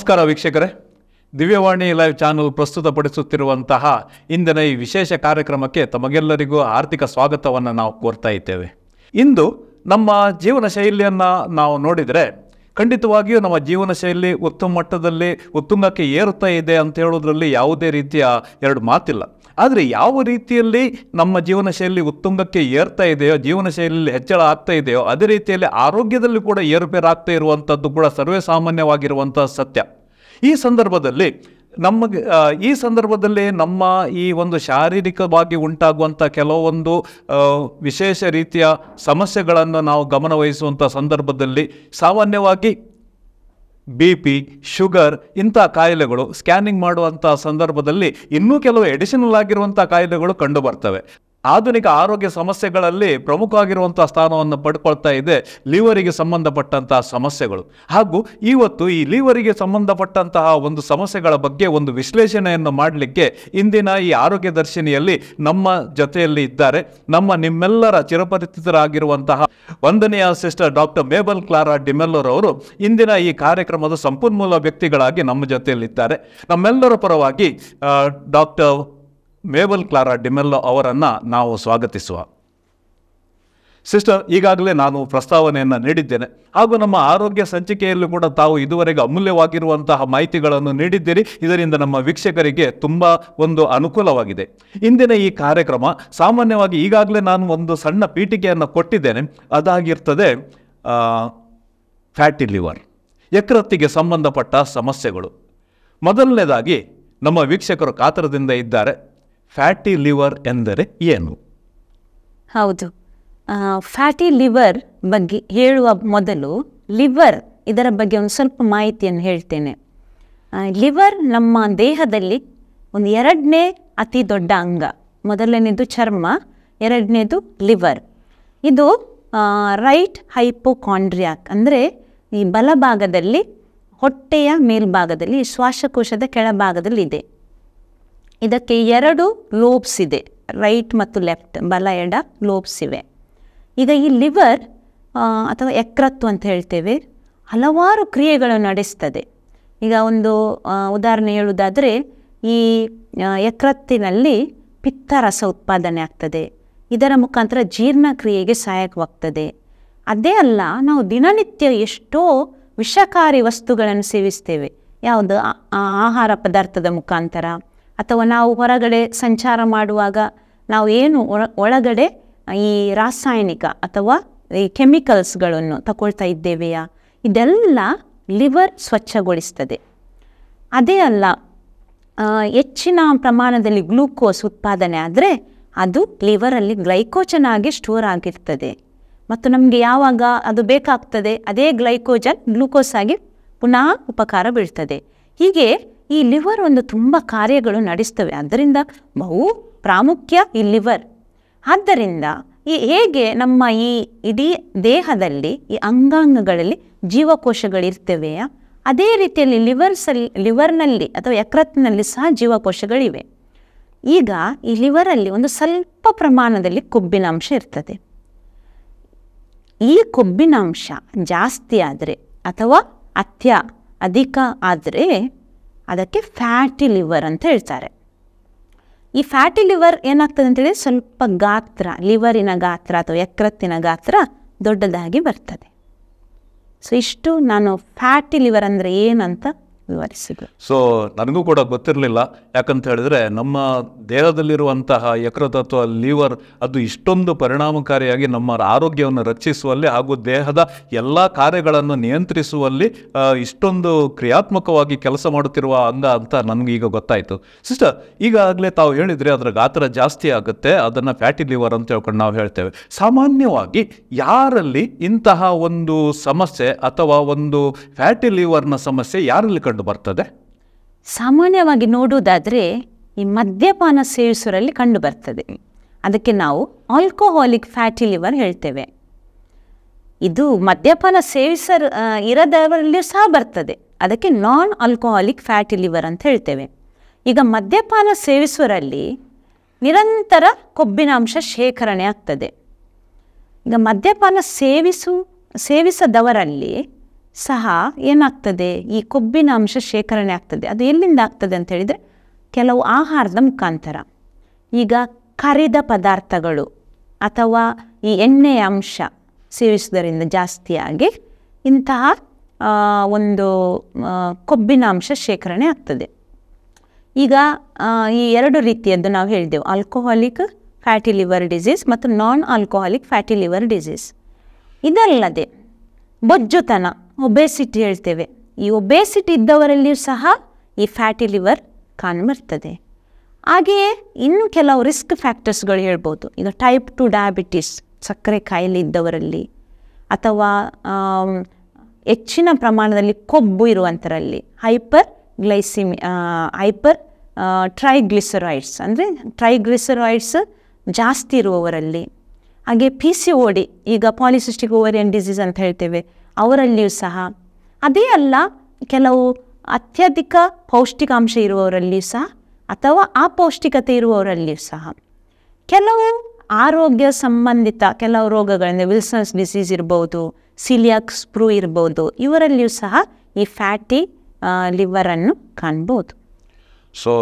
ನಮಸ್ಕಾರ ವೀಕ್ಷಕರೇ. ದಿವ್ಯವಾಣಿ live channel ಪ್ರಸ್ತುತಪಡಿಸುತ್ತಿರುವಂತಹ ಇಂದಿನ ಈ ವಿಶೇಷ ಕಾರ್ಯಕ್ರಮಕ್ಕೆ ತಮಗೆಲ್ಲರಿಗೂ ಆರ್ಥಿಕ ಸ್ವಾಗತವನ್ನು ನಾವು ಕೋರ್ತಾ ಇದ್ದೇವೆ. ಇಂದು ನಮ್ಮ ಜೀವನ ಶೈಲಿಯನ್ನು ನಾವು ನೋಡಿದರೆ ಖಂಡಿತವಾಗಿಯೂ ನಮ್ಮ ಜೀವನ ಶೈಲಿ ಉತ್ತಮ ಮಟ್ಟದಲ್ಲಿ ಉತ್ತುಂಗಕ್ಕೆ ಏರುತ್ತಾ ಇದೆ ಅಂತ ಹೇಳೋದ್ರಲ್ಲಿ ಯಾವುದೇ ರೀತಿಯ ಎರಡು ಮಾತಿಲ್ಲ. ಆದರೆ ಯಾವ ರೀತಿಯಲ್ಲಿ ನಮ್ಮ ಜೀವನ ಶೈಲಿ ಉತ್ತುಂಗಕ್ಕೆ ಏರ್ತಾ ಇದೆಯೋ ಜೀವನ ಶೈಲಿಯಲ್ಲಿ ಹೆಚ್ಚಳ ಆಗ್ತಾ ಇದೆಯೋ, ಅದೇ ರೀತಿಯಲ್ಲಿ ಆರೋಗ್ಯದಲ್ಲಿ ಕೂಡ ಏರುಪೇರಾಗ್ತಾ ಇರುವಂಥದ್ದು ಕೂಡ ಸರ್ವೇ ಸಾಮಾನ್ಯವಾಗಿರುವಂಥ ಸತ್ಯ. ಈ ಸಂದರ್ಭದಲ್ಲಿ ನಮಗೆ ಈ ಸಂದರ್ಭದಲ್ಲಿ ನಮ್ಮ ಈ ಒಂದು ಶಾರೀರಿಕವಾಗಿ ಉಂಟಾಗುವಂಥ ಕೆಲವೊಂದು ವಿಶೇಷ ರೀತಿಯ ಸಮಸ್ಯೆಗಳನ್ನು ನಾವು ಗಮನವಹಿಸುವಂಥ ಸಂದರ್ಭದಲ್ಲಿ ಸಾಮಾನ್ಯವಾಗಿ ಬಿ ಪಿ ಶುಗರ್ ಇಂಥ ಕಾಯಿಲೆಗಳು ಸ್ಕ್ಯಾನಿಂಗ್ ಮಾಡುವಂಥ ಸಂದರ್ಭದಲ್ಲಿ ಇನ್ನೂ ಕೆಲವು ಎಡಿಷನಲ್ ಆಗಿರುವಂಥ ಕಾಯಿಲೆಗಳು ಕಂಡು ಬರ್ತವೆ. ಆಧುನಿಕ ಆರೋಗ್ಯ ಸಮಸ್ಯೆಗಳಲ್ಲಿ ಪ್ರಮುಖವಾಗಿರುವಂಥ ಸ್ಥಾನವನ್ನು ಪಡ್ಕೊಳ್ತಾ ಇದೆ ಲಿವರಿಗೆ ಸಂಬಂಧಪಟ್ಟಂತಹ ಸಮಸ್ಯೆಗಳು. ಹಾಗೂ ಇವತ್ತು ಈ ಲಿವರಿಗೆ ಸಂಬಂಧಪಟ್ಟಂತಹ ಒಂದು ಸಮಸ್ಯೆಗಳ ಬಗ್ಗೆ ಒಂದು ವಿಶ್ಲೇಷಣೆಯನ್ನು ಮಾಡಲಿಕ್ಕೆ ಇಂದಿನ ಈ ಆರೋಗ್ಯ ದರ್ಶಿನಿಯಲ್ಲಿ ನಮ್ಮ ಜೊತೆಯಲ್ಲಿ ಇದ್ದಾರೆ. ನಮ್ಮ ನಿಮ್ಮೆಲ್ಲರ ಚಿರಪರಿಚಿತರಾಗಿರುವಂತಹ ವಂದನೆಯ sister doctor Mabel Clara D'Mello ಅವರು ಇಂದಿನ ಈ ಕಾರ್ಯಕ್ರಮದ ಸಂಪನ್ಮೂಲ ವ್ಯಕ್ತಿಗಳಾಗಿ ನಮ್ಮ ಜೊತೆಯಲ್ಲಿದ್ದಾರೆ. ನಮ್ಮೆಲ್ಲರ ಪರವಾಗಿ ಡಾಕ್ಟರ್ ಮೇಬಲ್ ಕ್ಲಾರಾ ಡಿಮೆಲ್ಲೋ ಅವರನ್ನು ನಾವು ಸ್ವಾಗತಿಸುವ. ಸಿಸ್ಟರ್, ಈಗಾಗಲೇ ನಾನು ಪ್ರಸ್ತಾವನೆಯನ್ನು ನೀಡಿದ್ದೇನೆ. ಹಾಗೂ ನಮ್ಮ ಆರೋಗ್ಯ ಸಂಚಿಕೆಯಲ್ಲೂ ಕೂಡ ತಾವು ಇದುವರೆಗೆ ಅಮೂಲ್ಯವಾಗಿರುವಂತಹ ಮಾಹಿತಿಗಳನ್ನು ನೀಡಿದ್ದೀರಿ. ಇದರಿಂದ ನಮ್ಮ ವೀಕ್ಷಕರಿಗೆ ತುಂಬ ಒಂದು ಅನುಕೂಲವಾಗಿದೆ. ಇಂದಿನ ಈ ಕಾರ್ಯಕ್ರಮ ಸಾಮಾನ್ಯವಾಗಿ ಈಗಾಗಲೇ ನಾನು ಒಂದು ಸಣ್ಣ ಪೀಠಿಕೆಯನ್ನು ಕೊಟ್ಟಿದ್ದೇನೆ. ಅದಾಗಿರ್ತದೆ ಫ್ಯಾಟಿ ಲಿವರ್, ಯಕೃತ್ತಿಗೆ ಸಂಬಂಧಪಟ್ಟ ಸಮಸ್ಯೆಗಳು. ಮೊದಲನೇದಾಗಿ ನಮ್ಮ ವೀಕ್ಷಕರು ಕಾತರದಿಂದ ಇದ್ದಾರೆ. ಫ್ಯಾಟಿ ಲಿವರ್ ಎಂದರೆ ಏನು? ಹೌದು. ಫ್ಯಾಟಿ ಲಿವರ್ ಬಗ್ಗೆ ಹೇಳುವ ಮೊದಲು ಲಿವರ್ ಇದರ ಬಗ್ಗೆ ಒಂದು ಸ್ವಲ್ಪ ಮಾಹಿತಿಯನ್ನು ಹೇಳ್ತೇನೆ. ಲಿವರ್ ನಮ್ಮ ದೇಹದಲ್ಲಿ ಒಂದು ಎರಡನೇ ಅತಿ ದೊಡ್ಡ ಅಂಗ. ಮೊದಲನೇದು ಚರ್ಮ, ಎರಡನೇದು ಲಿವರ್ ಇದು ರೈಟ್ ಹೈಪೋಕಾಂಡ್ರಿಯಾಕ್ ಅಂದರೆ ಈ ಬಲಭಾಗದಲ್ಲಿ ಹೊಟ್ಟೆಯ ಮೇಲ್ಭಾಗದಲ್ಲಿ ಶ್ವಾಸಕೋಶದ ಕೆಳಭಾಗದಲ್ಲಿ ಇದೆ ಇದಕ್ಕೆ ಎರಡು ಲೋಬ್ಸ್ ಇದೆ ರೈಟ್ ಮತ್ತು ಲೆಫ್ಟ್ ಬಲ, ಎಡ ಲೋಬ್ಸ್ ಇವೆ. ಈಗ ಈ ಲಿವರ್ ಅಥವಾ ಎಕ್ರತ್ತು ಅಂತ ಹೇಳ್ತೇವೆ, ಹಲವಾರು ಕ್ರಿಯೆಗಳನ್ನು ನಡೆಸ್ತದೆ. ಈಗ ಒಂದು ಉದಾಹರಣೆ ಹೇಳುವುದಾದರೆ, ಈ ಎಕ್ರತ್ತಿನಲ್ಲಿ ಪಿತ್ತರಸ ಉತ್ಪಾದನೆ ಆಗ್ತದೆ. ಇದರ ಮುಖಾಂತರ ಜೀರ್ಣಕ್ರಿಯೆಗೆ ಸಹಾಯಕವಾಗ್ತದೆ. ಅದೇ ಅಲ್ಲ, ನಾವು ದಿನನಿತ್ಯ ಎಷ್ಟೋ ವಿಷಕಾರಿ ವಸ್ತುಗಳನ್ನು ಸೇವಿಸ್ತೇವೆ. ಯಾವುದು? ಆಹಾರ ಪದಾರ್ಥದ ಮುಖಾಂತರ. ಅಥವಾ ನಾವು ಹೊರಗಡೆ ಸಂಚಾರ ಮಾಡುವಾಗ ನಾವು ಏನು ಒಳ- ಒಳಗಡೆ ಈ ರಾಸಾಯನಿಕ ಅಥವಾ ಈ ಕೆಮಿಕಲ್ಸ್ಗಳನ್ನು ತಗೊಳ್ತಾ ಇದ್ದೇವೆಯಾ? ಇದೆಲ್ಲ ಲಿವರ್ ಸ್ವಚ್ಛಗೊಳಿಸ್ತದೆ. ಅದೇ ಅಲ್ಲ ಹೆಚ್ಚಿನ ಪ್ರಮಾಣದಲ್ಲಿ ಗ್ಲೂಕೋಸ್ ಉತ್ಪಾದನೆ ಆದರೆ ಅದು ಲಿವರಲ್ಲಿ ಗ್ಲೈಕೋಜನ್ ಆಗಿ ಸ್ಟೋರ್ ಆಗಿರ್ತದೆ. ಮತ್ತು ನಮಗೆ ಯಾವಾಗ ಅದು ಬೇಕಾಗ್ತದೆ, ಅದೇ ಗ್ಲೈಕೋಜನ್ ಗ್ಲೂಕೋಸ್ ಆಗಿ ಪುನಃ ಉಪಕಾರ ಬೀಳ್ತದೆ. ಹೀಗೆ ಈ ಲಿವರ್ ಒಂದು ತುಂಬ ಕಾರ್ಯಗಳು ನಡೆಸ್ತವೆ. ಅದರಿಂದ ಬಹು ಪ್ರಾಮುಖ್ಯ ಈ ಲಿವರ್. ಆದ್ದರಿಂದ ಈ ಹೇಗೆ ನಮ್ಮ ಈ ಇಡೀ ದೇಹದಲ್ಲಿ ಈ ಅಂಗಾಂಗಗಳಲ್ಲಿ ಜೀವಕೋಶಗಳಿರ್ತವೆಯಾ ಅದೇ ರೀತಿಯಲ್ಲಿ ಲಿವರ್ಸಲ್ಲಿ, ಲಿವರ್ನಲ್ಲಿ ಅಥವಾ ಯಕೃತ್ನಲ್ಲಿ ಸಹ ಜೀವಕೋಶಗಳಿವೆ. ಈಗ ಈ ಲಿವರಲ್ಲಿ ಒಂದು ಸ್ವಲ್ಪ ಪ್ರಮಾಣದಲ್ಲಿ ಕೊಬ್ಬಿನಾಂಶ ಇರ್ತದೆ. ಈ ಕೊಬ್ಬಿನಾಂಶ ಜಾಸ್ತಿ ಆದರೆ ಅಥವಾ ಅತ್ಯ ಅಧಿಕ ಆದರೆ ಅದಕ್ಕೆ ಫ್ಯಾಟಿ ಲಿವರ್ ಅಂತ ಹೇಳ್ತಾರೆ. ಈ ಫ್ಯಾಟಿ ಲಿವರ್ ಏನಾಗ್ತದೆ ಅಂತೇಳಿ ಸ್ವಲ್ಪ ಗಾತ್ರ ಲಿವರಿನ ಗಾತ್ರ ಅಥವಾ ಎಕ್ರತ್ತಿನ ಗಾತ್ರ ದೊಡ್ಡದಾಗಿ ಬರ್ತದೆ. ಸೊ ಇಷ್ಟು ನಾನು ಫ್ಯಾಟಿ ಲಿವರ್ ಅಂದರೆ ಏನಂತ ವಿವರಿಸಿದೆ. ಸೊ ನನಗೂ ಕೂಡ ಗೊತ್ತಿರಲಿಲ್ಲ. ಯಾಕಂತ ಹೇಳಿದ್ರೆ ನಮ್ಮ ದೇಹದಲ್ಲಿರುವಂತಹ ಯಕೃತ ಅಥವಾ ಲಿವರ್ ಅದು ಇಷ್ಟೊಂದು ಪರಿಣಾಮಕಾರಿಯಾಗಿ ನಮ್ಮ ಆರೋಗ್ಯವನ್ನು ರಕ್ಷಿಸುವಲ್ಲಿ ಹಾಗೂ ದೇಹದ ಎಲ್ಲ ಕಾರ್ಯಗಳನ್ನು ನಿಯಂತ್ರಿಸುವಲ್ಲಿ ಇಷ್ಟೊಂದು ಕ್ರಿಯಾತ್ಮಕವಾಗಿ ಕೆಲಸ ಮಾಡುತ್ತಿರುವ ಅಂಗ ಅಂತ ನನಗೀಗ ಗೊತ್ತಾಯಿತು. ಸಿಸ್ಟರ್ ಈಗಾಗಲೇ ತಾವು ಹೇಳಿದರೆ ಅದರ ಗಾತ್ರ ಜಾಸ್ತಿ ಆಗುತ್ತೆ. ಅದನ್ನು ಫ್ಯಾಟಿ ಲಿವರ್ ಅಂತ ಹೇಳ್ಕೊಂಡು ನಾವು ಹೇಳ್ತೇವೆ. ಸಾಮಾನ್ಯವಾಗಿ ಯಾರಲ್ಲಿ ಇಂತಹ ಒಂದು ಸಮಸ್ಯೆ ಅಥವಾ ಒಂದು ಫ್ಯಾಟಿ ಲಿವರ್ನ ಸಮಸ್ಯೆ ಯಾರಲ್ಲಿ ಕಂಡು ಬರ್ತದೆ? ಸಾಮಾನ್ಯವಾಗಿ ನೋಡುವುದಾದರೆ ಈ ಮದ್ಯಪಾನ ಸೇವಿಸುವರಲ್ಲಿ ಕಂಡು ಬರ್ತದೆ. ಅದಕ್ಕೆ ನಾವು ಆಲ್ಕೋಹಾಲಿಕ್ ಫ್ಯಾಟಿ ಲಿವರ್ ಹೇಳ್ತೇವೆ. ಇದು ಮದ್ಯಪಾನ ಸೇವಿಸರ್ ಆ, ಇರದವರಲ್ಲಿಯೂ ಸಹ ಬರ್ತದೆ. ಅದಕ್ಕೆ ನಾನ್ ಆಲ್ಕೋಹಾಲಿಕ್ ಫ್ಯಾಟಿ ಲಿವರ್ ಅಂತ ಹೇಳ್ತೇವೆ. ಈಗ ಮದ್ಯಪಾನ ಸೇವಿಸುವರಲ್ಲಿ ನಿರಂತರ ಕೊಬ್ಬಿನ ಅಂಶ ಶೇಖರಣೆ ಆಗ್ತದೆ. ಈಗ ಮದ್ಯಪಾನ ಸೇವಿಸು ಸೇವಿಸದವರಲ್ಲಿ ಸಹ ಏನಾಗ್ತದೆ? ಈ ಕೊಬ್ಬಿನ ಅಂಶ ಶೇಖರಣೆ ಆಗ್ತದೆ. ಅದು ಎಲ್ಲಿಂದ ಆಗ್ತದೆ ಅಂತ ಹೇಳಿದರೆ ಕೆಲವು ಆಹಾರದ ಮುಖಾಂತರ. ಈಗ ಕರಿದ ಪದಾರ್ಥಗಳು ಅಥವಾ ಈ ಎಣ್ಣೆಯ ಅಂಶ ಸೇವಿಸುವುದರಿಂದ ಜಾಸ್ತಿಯಾಗಿ ಇಂತಹ ಒಂದು ಕೊಬ್ಬಿನ ಅಂಶ ಶೇಖರಣೆ ಆಗ್ತದೆ. ಈಗ ಈ ಎರಡು ರೀತಿಯದ್ದು ನಾವು ಹೇಳಿದೆವು. ಆಲ್ಕೋಹಾಲಿಕ್ ಫ್ಯಾಟಿ ಲಿವರ್ ಡಿಸೀಸ್ ಮತ್ತು non alcoholic fatty liver disease ಇದಲ್ಲದೆ ಬೊಜ್ಜುತನ ಒಬೇಸಿಟಿ ಹೇಳ್ತೇವೆ. ಈ ಒಬೇಸಿಟಿ ಇದ್ದವರಲ್ಲಿಯೂ ಸಹ ಈ ಫ್ಯಾಟಿ ಲಿವರ್ ಕಾಣ್ಬರ್ತದೆ. ಹಾಗೆಯೇ ಇನ್ನು ಕೆಲವು ರಿಸ್ಕ್ ಫ್ಯಾಕ್ಟರ್ಸ್ಗಳು ಹೇಳ್ಬೋದು. ಈಗ ಟೈಪ್ ಟು ಡಯಾಬಿಟಿಸ್ ಸಕ್ಕರೆ ಕಾಯಿಲೆ ಇದ್ದವರಲ್ಲಿ ಅಥವಾ ಹೆಚ್ಚಿನ ಪ್ರಮಾಣದಲ್ಲಿ ಕೊಬ್ಬು ಇರುವಂಥರಲ್ಲಿ ಹೈಪರ್ ಗ್ಲೈಸಿಮಿ ಹೈಪರ್ ಟ್ರೈಗ್ಲಿಸರಾಯ್ಡ್ಸ್ ಅಂದರೆ ಟ್ರೈಗ್ಲಿಸರಾಯ್ಡ್ಸ್ ಜಾಸ್ತಿ ಇರುವವರಲ್ಲಿ. ಹಾಗೆ ಪಿ ಸಿ ಓ ಡಿ ಈಗ ಪಾಲಿಸಿಸ್ಟಿಕ್ ಓವರಿಯನ್ ಡಿಸೀಸ್ ಅಂತ ಹೇಳ್ತೇವೆ. ಅವರಲ್ಲಿಯೂ ಸಹ. ಅದೇ ಅಲ್ಲ, ಕೆಲವು ಅತ್ಯಧಿಕ ಪೌಷ್ಟಿಕಾಂಶ ಇರುವವರಲ್ಲಿಯೂ ಸಹ ಅಥವಾ ಅಪೌಷ್ಟಿಕತೆ ಇರುವವರಲ್ಲಿಯೂ ಸಹ. ಕೆಲವು ಆರೋಗ್ಯ ಸಂಬಂಧಿತ ಕೆಲವು ರೋಗಗಳಿಂದ ವಿಲ್ಸನ್ಸ್ ಡಿಸೀಸ್ ಇರ್ಬೋದು ಸಿಲಿಯಾಕ್ ಸ್ಪ್ರೂ ಇರ್ಬೋದು, ಇವರಲ್ಲಿಯೂ ಸಹ ಈ ಫ್ಯಾಟಿ ಲಿವರನ್ನು ಕಾಣ್ಬೋದು. ಸೊ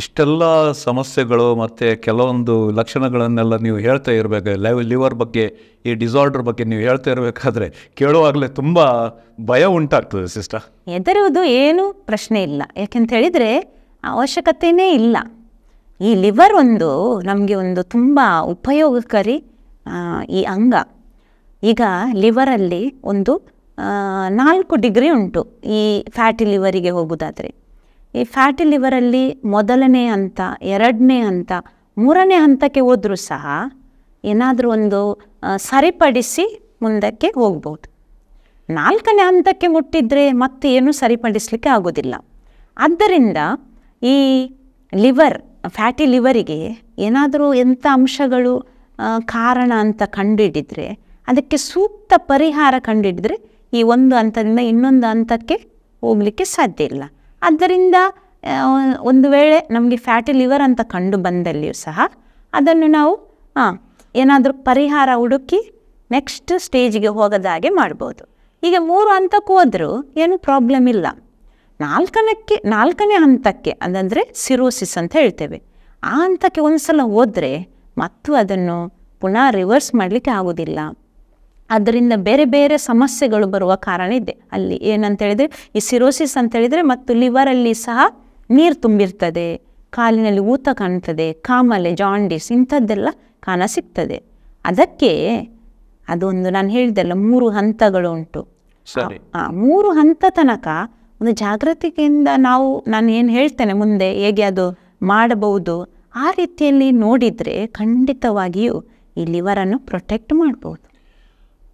ಇಷ್ಟೆಲ್ಲ ಸಮಸ್ಯೆಗಳು ಮತ್ತು ಕೆಲವೊಂದು ಲಕ್ಷಣಗಳನ್ನೆಲ್ಲ ನೀವು ಹೇಳ್ತಾ ಇರಬೇಕು. ಲೈವ್ ಲಿವರ್ ಬಗ್ಗೆ, ಈ ಡಿಸಾರ್ಡರ್ ಬಗ್ಗೆ ನೀವು ಹೇಳ್ತಾ ಇರಬೇಕಾದ್ರೆ ಕೇಳುವಾಗಲೇ ತುಂಬ ಭಯ ಉಂಟಾಗ್ತದೆ ಸಿಸ್ಟರ್. ಹೆದರುವುದು ಏನು ಪ್ರಶ್ನೆ ಇಲ್ಲ. ಯಾಕೆಂತ ಹೇಳಿದರೆ ಅವಶ್ಯಕತೆಯೇ ಇಲ್ಲ. ಈ ಲಿವರ್ ಒಂದು ನಮಗೆ ಒಂದು ತುಂಬ ಉಪಯೋಗಕಾರಿ ಈ ಅಂಗ. ಈಗ ಲಿವರಲ್ಲಿ ಒಂದು ನಾಲ್ಕು ಡಿಗ್ರಿ ಉಂಟು ಈ ಫ್ಯಾಟಿ ಲಿವರಿಗೆ ಹೋಗುವುದಾದರೆ ಈ ಫ್ಯಾಟಿ ಲಿವರಲ್ಲಿ ಮೊದಲನೇ ಹಂತ, ಎರಡನೇ ಹಂತ, ಮೂರನೇ ಹಂತಕ್ಕೆ ಹೋದರೂ ಸಹ ಏನಾದರೂ ಒಂದು ಸರಿಪಡಿಸಿ ಮುಂದಕ್ಕೆ ಹೋಗ್ಬೋದು. ನಾಲ್ಕನೇ ಹಂತಕ್ಕೆ ಮುಟ್ಟಿದರೆ ಮತ್ತೆ ಏನು ಸರಿಪಡಿಸಲಿಕ್ಕೆ ಆಗೋದಿಲ್ಲ. ಆದ್ದರಿಂದ ಈ ಲಿವರ್ ಫ್ಯಾಟಿ ಲಿವರಿಗೆ ಏನಾದರೂ ಎಂಥ ಅಂಶಗಳು ಕಾರಣ ಅಂತ ಕಂಡುಹಿಡಿದರೆ, ಅದಕ್ಕೆ ಸೂಕ್ತ ಪರಿಹಾರ ಕಂಡುಹಿಡಿದ್ರೆ ಈ ಒಂದು ಹಂತದಿಂದ ಇನ್ನೊಂದು ಹಂತಕ್ಕೆ ಹೋಗಲಿಕ್ಕೆ ಸಾಧ್ಯ ಇಲ್ಲ. ಆದ್ದರಿಂದ ಒಂದು ವೇಳೆ ನಮಗೆ ಫ್ಯಾಟಿ ಲಿವರ್ ಅಂತ ಕಂಡು ಬಂದಲ್ಲಿಯೂ ಸಹ ಅದನ್ನು ನಾವು ಹಾಂ ಏನಾದರೂ ಪರಿಹಾರ ಹುಡುಕಿ ನೆಕ್ಸ್ಟ್ ಸ್ಟೇಜಿಗೆ ಹೋಗದ ಹಾಗೆ ಮಾಡ್ಬೋದು. ಈಗ ಮೂರು ಹಂತಕ್ಕೆ ಹೋದರೂ ಏನು ಪ್ರಾಬ್ಲಮ್ ಇಲ್ಲ. ನಾಲ್ಕನಕ್ಕೆ, ನಾಲ್ಕನೇ ಹಂತಕ್ಕೆ, ಅದಂದರೆ ಸಿರೋಸಿಸ್ ಅಂತ ಹೇಳ್ತೇವೆ. ಆ ಹಂತಕ್ಕೆ ಒಂದು ಸಲ ಹೋದರೆ ಮತ್ತು ಅದನ್ನು ಪುನಃ ರಿವರ್ಸ್ ಮಾಡಲಿಕ್ಕೆ ಆಗೋದಿಲ್ಲ. ಅದರಿಂದ ಬೇರೆ ಬೇರೆ ಸಮಸ್ಯೆಗಳು ಬರುವ ಕಾರಣ ಇದೆ. ಅಲ್ಲಿ ಏನಂತ ಹೇಳಿದರೆ ಈ ಸಿರೋಸಿಸ್ ಅಂತ ಹೇಳಿದರೆ ಮತ್ತು ಲಿವರಲ್ಲಿ ಸಹ ನೀರು ತುಂಬಿರ್ತದೆ ಕಾಲಿನಲ್ಲಿ ಊತ ಕಾಣ್ತದೆ ಕಾಮಲೆ ಜಾಂಡಿಸ್ ಇಂಥದ್ದೆಲ್ಲ ಕಾಣ ಸಿಗ್ತದೆ. ಅದಕ್ಕೆ ಅದೊಂದು ನಾನು ಹೇಳಿದೆಲ್ಲ ಮೂರು ಹಂತಗಳು ಉಂಟು. ಸರಿ. ಆ ಮೂರು ಹಂತ ತನಕ ಒಂದು ಜಾಗೃತಿಕೆಯಿಂದ ನಾವು ನಾನು ಏನು ಹೇಳ್ತೇನೆ ಮುಂದೆ ಹೇಗೆ ಅದು ಮಾಡಬಹುದು ಆ ರೀತಿಯಲ್ಲಿ ನೋಡಿದರೆ ಖಂಡಿತವಾಗಿಯೂ ಈ ಲಿವರನ್ನು ಪ್ರೊಟೆಕ್ಟ್ ಮಾಡ್ಬೋದು.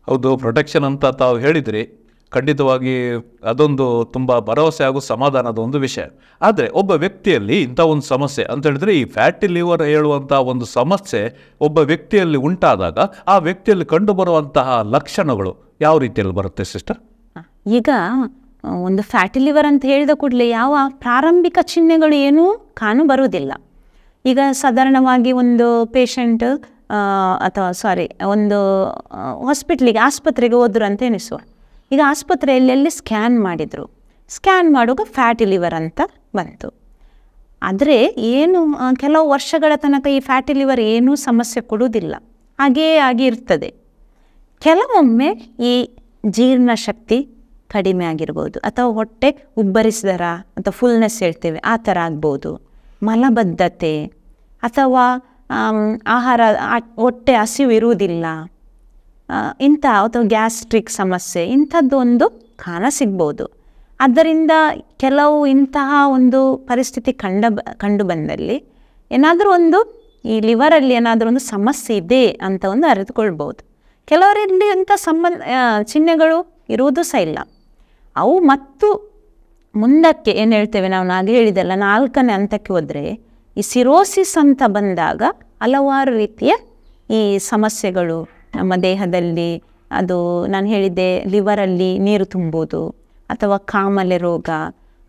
ಹೌದು ಪ್ರೊಟೆಕ್ಷನ್ ಅಂತ ತಾವು ಹೇಳಿದ್ರಿ. ಖಂಡಿತವಾಗಿ ಅದೊಂದು ತುಂಬ ಭರವಸೆ ಹಾಗೂ ಸಮಾಧಾನದ ಒಂದು ವಿಷಯ. ಆದರೆ ಒಬ್ಬ ವ್ಯಕ್ತಿಯಲ್ಲಿ ಇಂಥ ಒಂದು ಸಮಸ್ಯೆ ಅಂತ ಹೇಳಿದ್ರೆ ಈ ಫ್ಯಾಟಿ ಲಿವರ್ ಹೇಳುವಂಥ ಒಂದು ಸಮಸ್ಯೆ ಒಬ್ಬ ವ್ಯಕ್ತಿಯಲ್ಲಿ ಉಂಟಾದಾಗ ಆ ವ್ಯಕ್ತಿಯಲ್ಲಿ ಕಂಡುಬರುವಂತಹ ಲಕ್ಷಣಗಳು ಯಾವ ರೀತಿಯಲ್ಲಿ ಬರುತ್ತೆ ಸಿಸ್ಟರ್ ಈಗ ಒಂದು ಫ್ಯಾಟಿ ಲಿವರ್ ಅಂತ ಹೇಳಿದ ಕೂಡಲೇ ಯಾವ ಪ್ರಾರಂಭಿಕ ಚಿಹ್ನೆಗಳು ಏನೂ ಕಾಣು ಬರುವುದಿಲ್ಲ. ಈಗ ಸಾಧಾರಣವಾಗಿ ಒಂದು ಪೇಷಂಟ್ ಅಥವಾ ಸಾರಿ ಒಂದು ಹಾಸ್ಪಿಟ್ಲಿಗೆ ಆಸ್ಪತ್ರೆಗೆ ಹೋದ್ರು ಅಂತ ಎನಿಸುವ ಈಗ ಆಸ್ಪತ್ರೆಯಲ್ಲಿ ಸ್ಕ್ಯಾನ್ ಮಾಡಿದರು? ಸ್ಕ್ಯಾನ್ ಮಾಡುವಾಗ ಫ್ಯಾಟಿ ಲಿವರ್ ಅಂತ ಬಂತು. ಆದರೆ ಏನು ಕೆಲವು ವರ್ಷಗಳ ತನಕ ಈ ಫ್ಯಾಟಿ ಲಿವರ್ ಏನೂ ಸಮಸ್ಯೆ ಕೊಡುವುದಿಲ್ಲ. ಹಾಗೇ ಆಗಿ ಇರ್ತದೆ. ಕೆಲವೊಮ್ಮೆ ಈ ಜೀರ್ಣಶಕ್ತಿ ಕಡಿಮೆ ಆಗಿರ್ಬೋದು. ಅಥವಾ ಹೊಟ್ಟೆ ಉಬ್ಬರಿಸಿದರ ಅಥವಾ ಫುಲ್ನೆಸ್ ಹೇಳ್ತೇವೆ, ಆ ಥರ ಆಗ್ಬೋದು. ಮಲಬದ್ಧತೆ ಅಥವಾ ಆಹಾರ ಹೊಟ್ಟೆ ಹಸಿವು ಇರುವುದಿಲ್ಲ. ಇಂಥ ಅಥವಾ ಗ್ಯಾಸ್ಟ್ರಿಕ್ ಸಮಸ್ಯೆ ಇಂಥದ್ದು ಒಂದು ಕಾಣ ಸಿಗ್ಬೋದು. ಆದ್ದರಿಂದ ಕೆಲವು ಇಂತಹ ಒಂದು ಪರಿಸ್ಥಿತಿ ಕಂಡ ಕಂಡು ಬಂದಲ್ಲಿ ಏನಾದರೂ ಒಂದು ಈ ಲಿವರಲ್ಲಿ ಏನಾದರೂ ಒಂದು ಸಮಸ್ಯೆ ಇದೆ ಅಂತ ಒಂದು ಅರಿತುಕೊಳ್ಬೋದು. ಕೆಲವರಲ್ಲಿ ಅಂಥ ಸಂಬಂಧ ಚಿಹ್ನೆಗಳು ಇರುವುದು ಸಹ ಇಲ್ಲ. ಅವು ಮತ್ತು ಮುಂದಕ್ಕೆ ಏನು ಹೇಳ್ತೇವೆ ನಾವು ನಾಗೆ ಹೇಳಿದೆಲ್ಲ ನಾಲ್ಕನೇ ಹಂತಕ್ಕೆ ಹೋದರೆ ಈ ಸಿರೋಸಿಸ್ ಅಂತ ಬಂದಾಗ ಹಲವಾರು ರೀತಿಯ ಈ ಸಮಸ್ಯೆಗಳು ನಮ್ಮ ದೇಹದಲ್ಲಿ. ಅದು ನಾನು ಹೇಳಿದ್ದೆ ಲಿವರಲ್ಲಿ ನೀರು ತುಂಬೋದು, ಅಥವಾ ಕಾಮಲೆ ರೋಗ,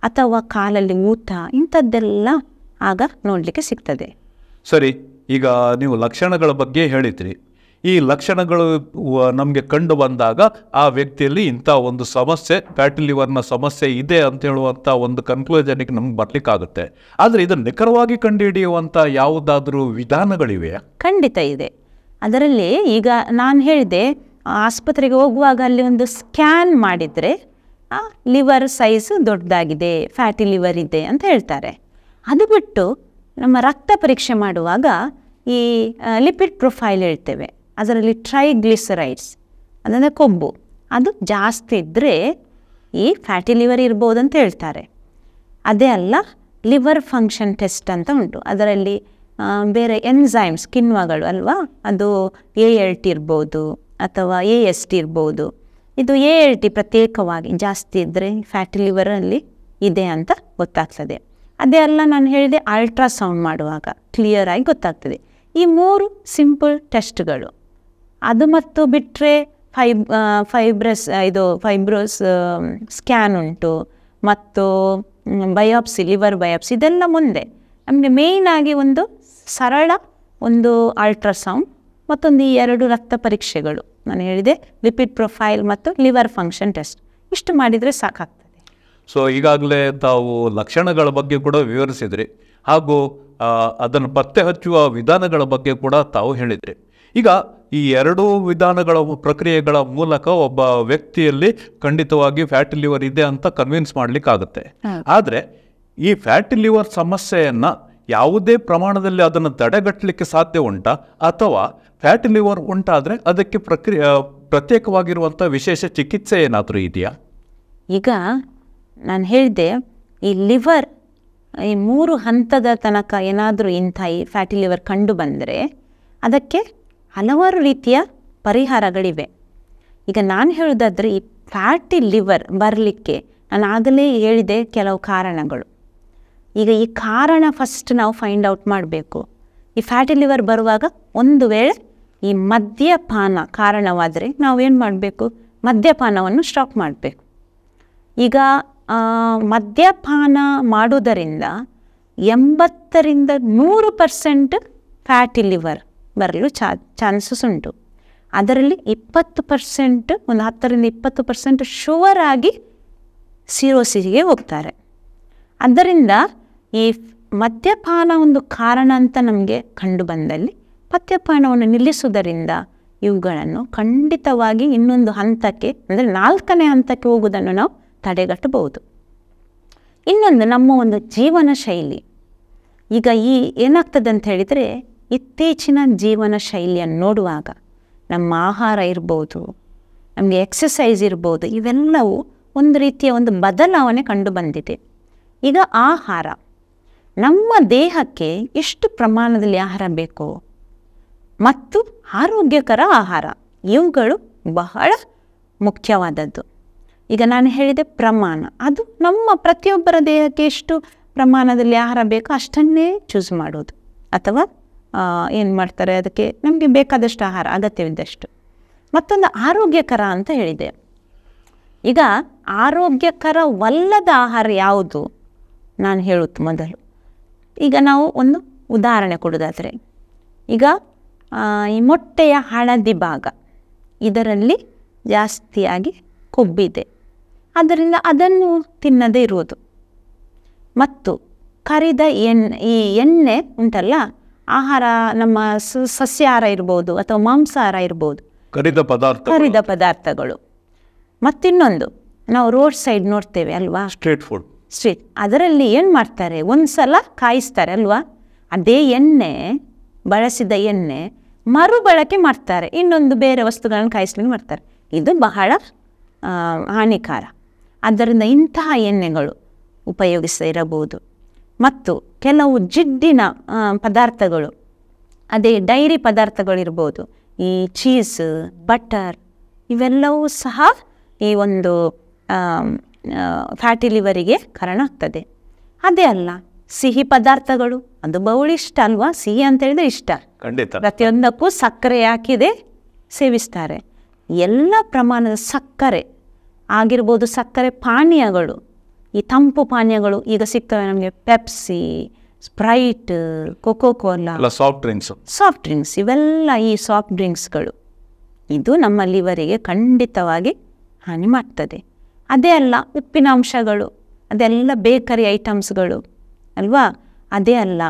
ಅಥವಾ ಕಾಲಲ್ಲಿ ಊತ ಇಂಥದ್ದೆಲ್ಲ ಆಗ ನೋಡಲಿಕ್ಕೆ ಸಿಗ್ತದೆ. ಸರಿ, ಈಗ ನೀವು ಲಕ್ಷಣಗಳ ಬಗ್ಗೆ ಹೇಳಿದ್ರಿ. ಈ ಲಕ್ಷಣಗಳು ನಮಗೆ ಕಂಡು ಬಂದಾಗ ಆ ವ್ಯಕ್ತಿಯಲ್ಲಿ ಇಂಥ ಒಂದು ಸಮಸ್ಯೆ, ಫ್ಯಾಟಿ ಲಿವರ್ನ ಸಮಸ್ಯೆ ಇದೆ ಅಂತ ಹೇಳುವಂಥ ಒಂದು ಕನ್ಕ್ಲೂಷನ್ಗೆ ನಮ್ಗೆ ಬರ್ಲಿಕ್ಕಾಗುತ್ತೆ. ಆದರೆ ಇದನ್ನು ನಿಖರವಾಗಿ ಕಂಡುಹಿಡಿಯುವಂಥ ಯಾವುದಾದ್ರೂ ವಿಧಾನಗಳಿವೆ ಖಂಡಿತ ಇದೆ. ಅದರಲ್ಲಿ ಈಗ ನಾನು ಹೇಳಿದೆ ಆಸ್ಪತ್ರೆಗೆ ಹೋಗುವಾಗ ಅಲ್ಲಿ ಒಂದು ಸ್ಕ್ಯಾನ್ ಮಾಡಿದರೆ ಲಿವರ್ ಸೈಜ್ ದೊಡ್ಡದಾಗಿದೆ, ಫ್ಯಾಟಿ ಲಿವರ್ ಇದೆ ಅಂತ ಹೇಳ್ತಾರೆ. ಅದು ಬಿಟ್ಟು ನಮ್ಮ ರಕ್ತ ಪರೀಕ್ಷೆ ಮಾಡುವಾಗ ಈ ಲಿಪಿಡ್ ಪ್ರೊಫೈಲ್ ಹೇಳ್ತೇವೆ. ಅದರಲ್ಲಿ ಟ್ರೈಗ್ಲಿಸರೈಡ್ಸ್ ಅದಂದರೆ ಕೊಬ್ಬು, ಅದು ಜಾಸ್ತಿ ಇದ್ದರೆ ಈ ಫ್ಯಾಟಿ ಲಿವರ್ ಇರ್ಬೋದು ಅಂತ ಹೇಳ್ತಾರೆ. ಅದೇ ಅಲ್ಲ, ಲಿವರ್ ಫಂಕ್ಷನ್ ಟೆಸ್ಟ್ ಅಂತ ಉಂಟು. ಅದರಲ್ಲಿ ಬೇರೆ ಎನ್ಸೈಮ್ಸ್ ಕಿಣ್ವಗಳು ಅಲ್ವಾ? ಅದು ಎ ಎಲ್ ಟಿ ಇರ್ಬೋದು ಅಥವಾ ಎ ಎಸ್ ಟಿ ಇರ್ಬೋದು. ಇದು ಎ ಎಲ್ ಟಿ ಪ್ರತ್ಯೇಕವಾಗಿ ಜಾಸ್ತಿ ಇದ್ದರೆ ಫ್ಯಾಟಿ ಲಿವರಲ್ಲಿ ಇದೆ ಅಂತ ಗೊತ್ತಾಗ್ತದೆ. ಅದೇ ಅಲ್ಲ, ನಾನು ಹೇಳಿದೆ ಅಲ್ಟ್ರಾಸೌಂಡ್ ಮಾಡುವಾಗ ಕ್ಲಿಯರ್ ಆಗಿ ಗೊತ್ತಾಗ್ತದೆ. ಈ ಮೂರು ಸಿಂಪಲ್ ಟೆಸ್ಟ್ಗಳು ಅದು ಮತ್ತು ಬಿಟ್ಟರೆ ಫೈಬ್ ಫೈಬ್ರಸ್ ಇದು ಫೈಬ್ರೋಸ್ ಸ್ಕ್ಯಾನ್ ಉಂಟು. ಮತ್ತು ಬಯಾಪ್ಸಿ, ಲಿವರ್ ಬಯಾಪ್ಸಿ ಇದೆಲ್ಲ ಮುಂದೆ. ನಮಗೆ ಆಗಿ ಒಂದು ಸರಳ ಒಂದು ಅಲ್ಟ್ರಾಸೌಂಡ್ ಮತ್ತೊಂದು ಈ ಎರಡು ರಕ್ತ ಪರೀಕ್ಷೆಗಳು. ನಾನು ಹೇಳಿದೆ ಲಿಪಿಡ್ ಪ್ರೊಫೈಲ್ ಮತ್ತು ಲಿವರ್ ಫಂಕ್ಷನ್ ಟೆಸ್ಟ್ ಇಷ್ಟು ಮಾಡಿದರೆ ಸಾಕಾಗ್ತದೆ. ಸೊ ಈಗಾಗಲೇ ತಾವು ಲಕ್ಷಣಗಳ ಬಗ್ಗೆ ಕೂಡ ವಿವರಿಸಿದ್ರಿ. ಹಾಗೂ ಅದನ್ನು ಪತ್ತೆ ಹಚ್ಚುವ ವಿಧಾನಗಳ ಬಗ್ಗೆ ಕೂಡ ತಾವು ಹೇಳಿದ್ರಿ. ಈಗ ಈ ಎರಡೂ ವಿಧಾನಗಳ ಪ್ರಕ್ರಿಯೆಗಳ ಮೂಲಕ ಒಬ್ಬ ವ್ಯಕ್ತಿಯಲ್ಲಿ ಖಂಡಿತವಾಗಿ ಫ್ಯಾಟಿ ಲಿವರ್ ಇದೆ ಅಂತ ಕನ್ವಿನ್ಸ್ ಮಾಡಲಿಕ್ಕಾಗುತ್ತೆ. ಆದರೆ ಈ ಫ್ಯಾಟಿ ಲಿವರ್ ಸಮಸ್ಯೆಯನ್ನು ಯಾವುದೇ ಪ್ರಮಾಣದಲ್ಲಿ ಅದನ್ನು ತಡೆಗಟ್ಟಲಿಕ್ಕೆ ಸಾಧ್ಯ ಉಂಟಾ? ಅಥವಾ ಫ್ಯಾಟಿ ಲಿವರ್ ಉಂಟಾದರೆ ಅದಕ್ಕೆ ಪ್ರಕ್ರಿಯೆ ಪ್ರತ್ಯೇಕವಾಗಿರುವಂಥ ವಿಶೇಷ ಚಿಕಿತ್ಸೆ ಏನಾದರೂ ಇದೆಯಾ? ಈಗ ನಾನು ಹೇಳಿದೆ ಈ ಲಿವರ್ ಈ ಮೂರು ಹಂತದ ತನಕ ಏನಾದರೂ ಇಂಥ ಈ ಫ್ಯಾಟಿ ಲಿವರ್ ಕಂಡು ಬಂದರೆ ಅದಕ್ಕೆ ಹಲವಾರು ರೀತಿಯ ಪರಿಹಾರಗಳಿವೆ. ಈಗ ನಾನು ಹೇಳೋದಾದರೆ ಈ ಫ್ಯಾಟಿ ಲಿವರ್ ಬರಲಿಕ್ಕೆ ನಾನು ಆಗಲೇ ಹೇಳಿದೆ ಕೆಲವು ಕಾರಣಗಳು. ಈಗ ಈ ಕಾರಣ ಫಸ್ಟ್ ನಾವು ಫೈಂಡ್ ಔಟ್ ಮಾಡಬೇಕು. ಈ ಫ್ಯಾಟಿ ಲಿವರ್ ಬರುವಾಗ ಒಂದು ವೇಳೆ ಈ ಮದ್ಯಪಾನ ಕಾರಣವಾದರೆ ನಾವೇನು ಮಾಡಬೇಕು? ಮದ್ಯಪಾನವನ್ನು ಸ್ಟಾಪ್ ಮಾಡಬೇಕು. ಈಗ ಮದ್ಯಪಾನ ಮಾಡುವುದರಿಂದ ಎಂಬತ್ತರಿಂದ ನೂರು ಪರ್ಸೆಂಟ್ ಫ್ಯಾಟಿ ಲಿವರ್ ಬರಲು ಚಾ ಚಾನ್ಸಸ್ ಉಂಟು. ಅದರಲ್ಲಿ ಇಪ್ಪತ್ತು ಪರ್ಸೆಂಟ್ ಒಂದು ಹತ್ತರಿಂದ ಇಪ್ಪತ್ತು ಪರ್ಸೆಂಟ್ ಶುವರ್ ಆಗಿ ಸಿರೋಸಿಗೆ ಹೋಗ್ತಾರೆ. ಅದರಿಂದ ಈ ಮದ್ಯಪಾನ ಒಂದು ಕಾರಣ ಅಂತ ನಮಗೆ ಕಂಡು ಬಂದಲ್ಲಿ, ಮದ್ಯಪಾನವನ್ನು ನಿಲ್ಲಿಸುವುದರಿಂದ ಇವುಗಳನ್ನು ಖಂಡಿತವಾಗಿ ಇನ್ನೊಂದು ಹಂತಕ್ಕೆ, ಅಂದರೆ ನಾಲ್ಕನೇ ಹಂತಕ್ಕೆ ಹೋಗುವುದನ್ನು ನಾವು ತಡೆಗಟ್ಟಬಹುದು. ಇನ್ನೊಂದು ನಮ್ಮ ಒಂದು ಜೀವನ ಶೈಲಿ. ಈಗ ಈ ಏನಾಗ್ತದೆ ಅಂತ ಹೇಳಿದರೆ ಇತ್ತೀಚಿನ ಜೀವನ ಶೈಲಿಯನ್ನು ನೋಡುವಾಗ ನಮ್ಮ ಆಹಾರ ಇರ್ಬೋದು, ನಮಗೆ ಎಕ್ಸಸೈಸ್ ಇರ್ಬೋದು, ಇವೆಲ್ಲವೂ ಒಂದು ರೀತಿಯ ಒಂದು ಬದಲಾವಣೆ ಕಂಡು ಬಂದಿದೆ. ಈಗ ಆಹಾರ, ನಮ್ಮ ದೇಹಕ್ಕೆ ಎಷ್ಟು ಪ್ರಮಾಣದಲ್ಲಿ ಆಹಾರ ಬೇಕು ಮತ್ತು ಆರೋಗ್ಯಕರ ಆಹಾರ, ಇವುಗಳು ಬಹಳ ಮುಖ್ಯವಾದದ್ದು. ಈಗ ನಾನು ಹೇಳಿದೆ ಪ್ರಮಾಣ, ಅದು ನಮ್ಮ ಪ್ರತಿಯೊಬ್ಬರ ದೇಹಕ್ಕೆ ಎಷ್ಟು ಪ್ರಮಾಣದಲ್ಲಿ ಆಹಾರ ಬೇಕೋ ಅಷ್ಟನ್ನೇ ಚೂಸ್ ಮಾಡೋದು. ಅಥವಾ ಏನು ಮಾಡ್ತಾರೆ? ಅದಕ್ಕೆ ನಮಗೆ ಬೇಕಾದಷ್ಟು ಆಹಾರ, ಅಗತ್ಯವಿದ್ದಷ್ಟು. ಮತ್ತೊಂದು ಆರೋಗ್ಯಕರ ಅಂತ ಹೇಳಿದೆ. ಈಗ ಆರೋಗ್ಯಕರವಲ್ಲದ ಆಹಾರ ಯಾವುದು? ನಾನು ಹೇಳುತ್ತೆ ಮೊದಲು. ಈಗ ನಾವು ಒಂದು ಉದಾಹರಣೆ ಕೊಡೋದಾದರೆ ಈಗ ಈ ಮೊಟ್ಟೆಯ ಹಳದಿ ಭಾಗ, ಇದರಲ್ಲಿ ಜಾಸ್ತಿಯಾಗಿ ಕೊಬ್ಬಿದೆ. ಅದರಿಂದ ಅದನ್ನು ತಿನ್ನದೇ ಇರುವುದು. ಮತ್ತು ಕರಿದ ಎಣ್ಣೆ, ಈ ಎಣ್ಣೆ ಉಂಟಲ್ಲ ಆಹಾರ ನಮ್ಮ ಸ- ಸಸ್ಯಾಹಾರ ಇರ್ಬೋದು ಅಥವಾ ಮಾಂಸಾಹಾರ ಇರ್ಬೋದು. ಕರಿದ ಪದಾರ್ಥ ಕರಿದ ಪದಾರ್ಥಗಳು. ಮತ್ತಿನ್ನೊಂದು ನಾವು ರೋಡ್ ಸೈಡ್ ನೋಡ್ತೇವೆ ಅಲ್ವಾ? ಸ್ಟ್ರೀಟ್ ಫುಡ್ ಸ್ಟ್ರೀಟ್ ಅದರಲ್ಲಿ ಏನು ಮಾಡ್ತಾರೆ? ಒಂದು ಸಲ ಕಾಯಿಸ್ತಾರೆ ಅಲ್ವಾ? ಅದೇ ಎಣ್ಣೆ ಬಳಸಿದ ಎಣ್ಣೆ ಮರುಬಳಕೆ ಮಾಡ್ತಾರೆ. ಇನ್ನೊಂದು ಬೇರೆ ವಸ್ತುಗಳನ್ನು ಕಾಯಿಸ್ಲಿಕ್ಕೆ ಮಾಡ್ತಾರೆ. ಇದು ಬಹಳ ಆ, ಹಾನಿಕಾರ. ಆದ್ದರಿಂದ ಇಂತಹ ಎಣ್ಣೆಗಳು ಉಪಯೋಗಿಸಿರಬಹುದು ಮತ್ತು ಕೆಲವು ಜಿಡ್ಡಿನ ಪದಾರ್ಥಗಳು. ಅದೇ ಡೈರಿ ಪದಾರ್ಥಗಳಿರ್ಬೋದು. ಈ ಚೀಸ್ ಬಟರ್ ಇವೆಲ್ಲವೂ ಸಹ ಈ ಒಂದು ಫ್ಯಾಟಿ ಲಿವರಿಗೆ ಕಾರಣ ಆಗ್ತದೆ ಅದೇ ಅಲ್ಲ ಸಿಹಿ ಪದಾರ್ಥಗಳು ಅದು ಬೌಳಿಷ್ಟ ಇಷ್ಟ ಅಲ್ವಾ? ಸಿಹಿ ಅಂತ ಹೇಳಿದ್ರೆ ಇಷ್ಟ. ಖಂಡಿತ. ಪ್ರತಿಯೊಂದಕ್ಕೂ ಸಕ್ಕರೆ ಹಾಕಿದೆ ಸೇವಿಸ್ತಾರೆ. ಎಲ್ಲ ಪ್ರಮಾಣದ ಸಕ್ಕರೆ ಆಗಿರ್ಬೋದು ಸಕ್ಕರೆ ಪಾನೀಯಗಳು ಈ ತಂಪು ಪಾನೀಯಗಳು ಈಗ ಸಿಗ್ತವೆ ನಮಗೆ. Pepsi Sprite Coca Cola soft drinks soft drinks ಇವೆಲ್ಲ ಈ ಸಾಫ್ಟ್ ಡ್ರಿಂಕ್ಸ್ಗಳು ಇದು ನಮ್ಮ ಲಿವರಿಗೆ ಖಂಡಿತವಾಗಿ ಹಾನಿ ಮಾಡ್ತದೆ. ಅದೇ ಅಲ್ಲ ಉಪ್ಪಿನ ಅಂಶಗಳು ಅದೆಲ್ಲ ಬೇಕರಿ ಐಟಮ್ಸ್ಗಳು ಅಲ್ವಾ? ಅದೇ ಅಲ್ಲ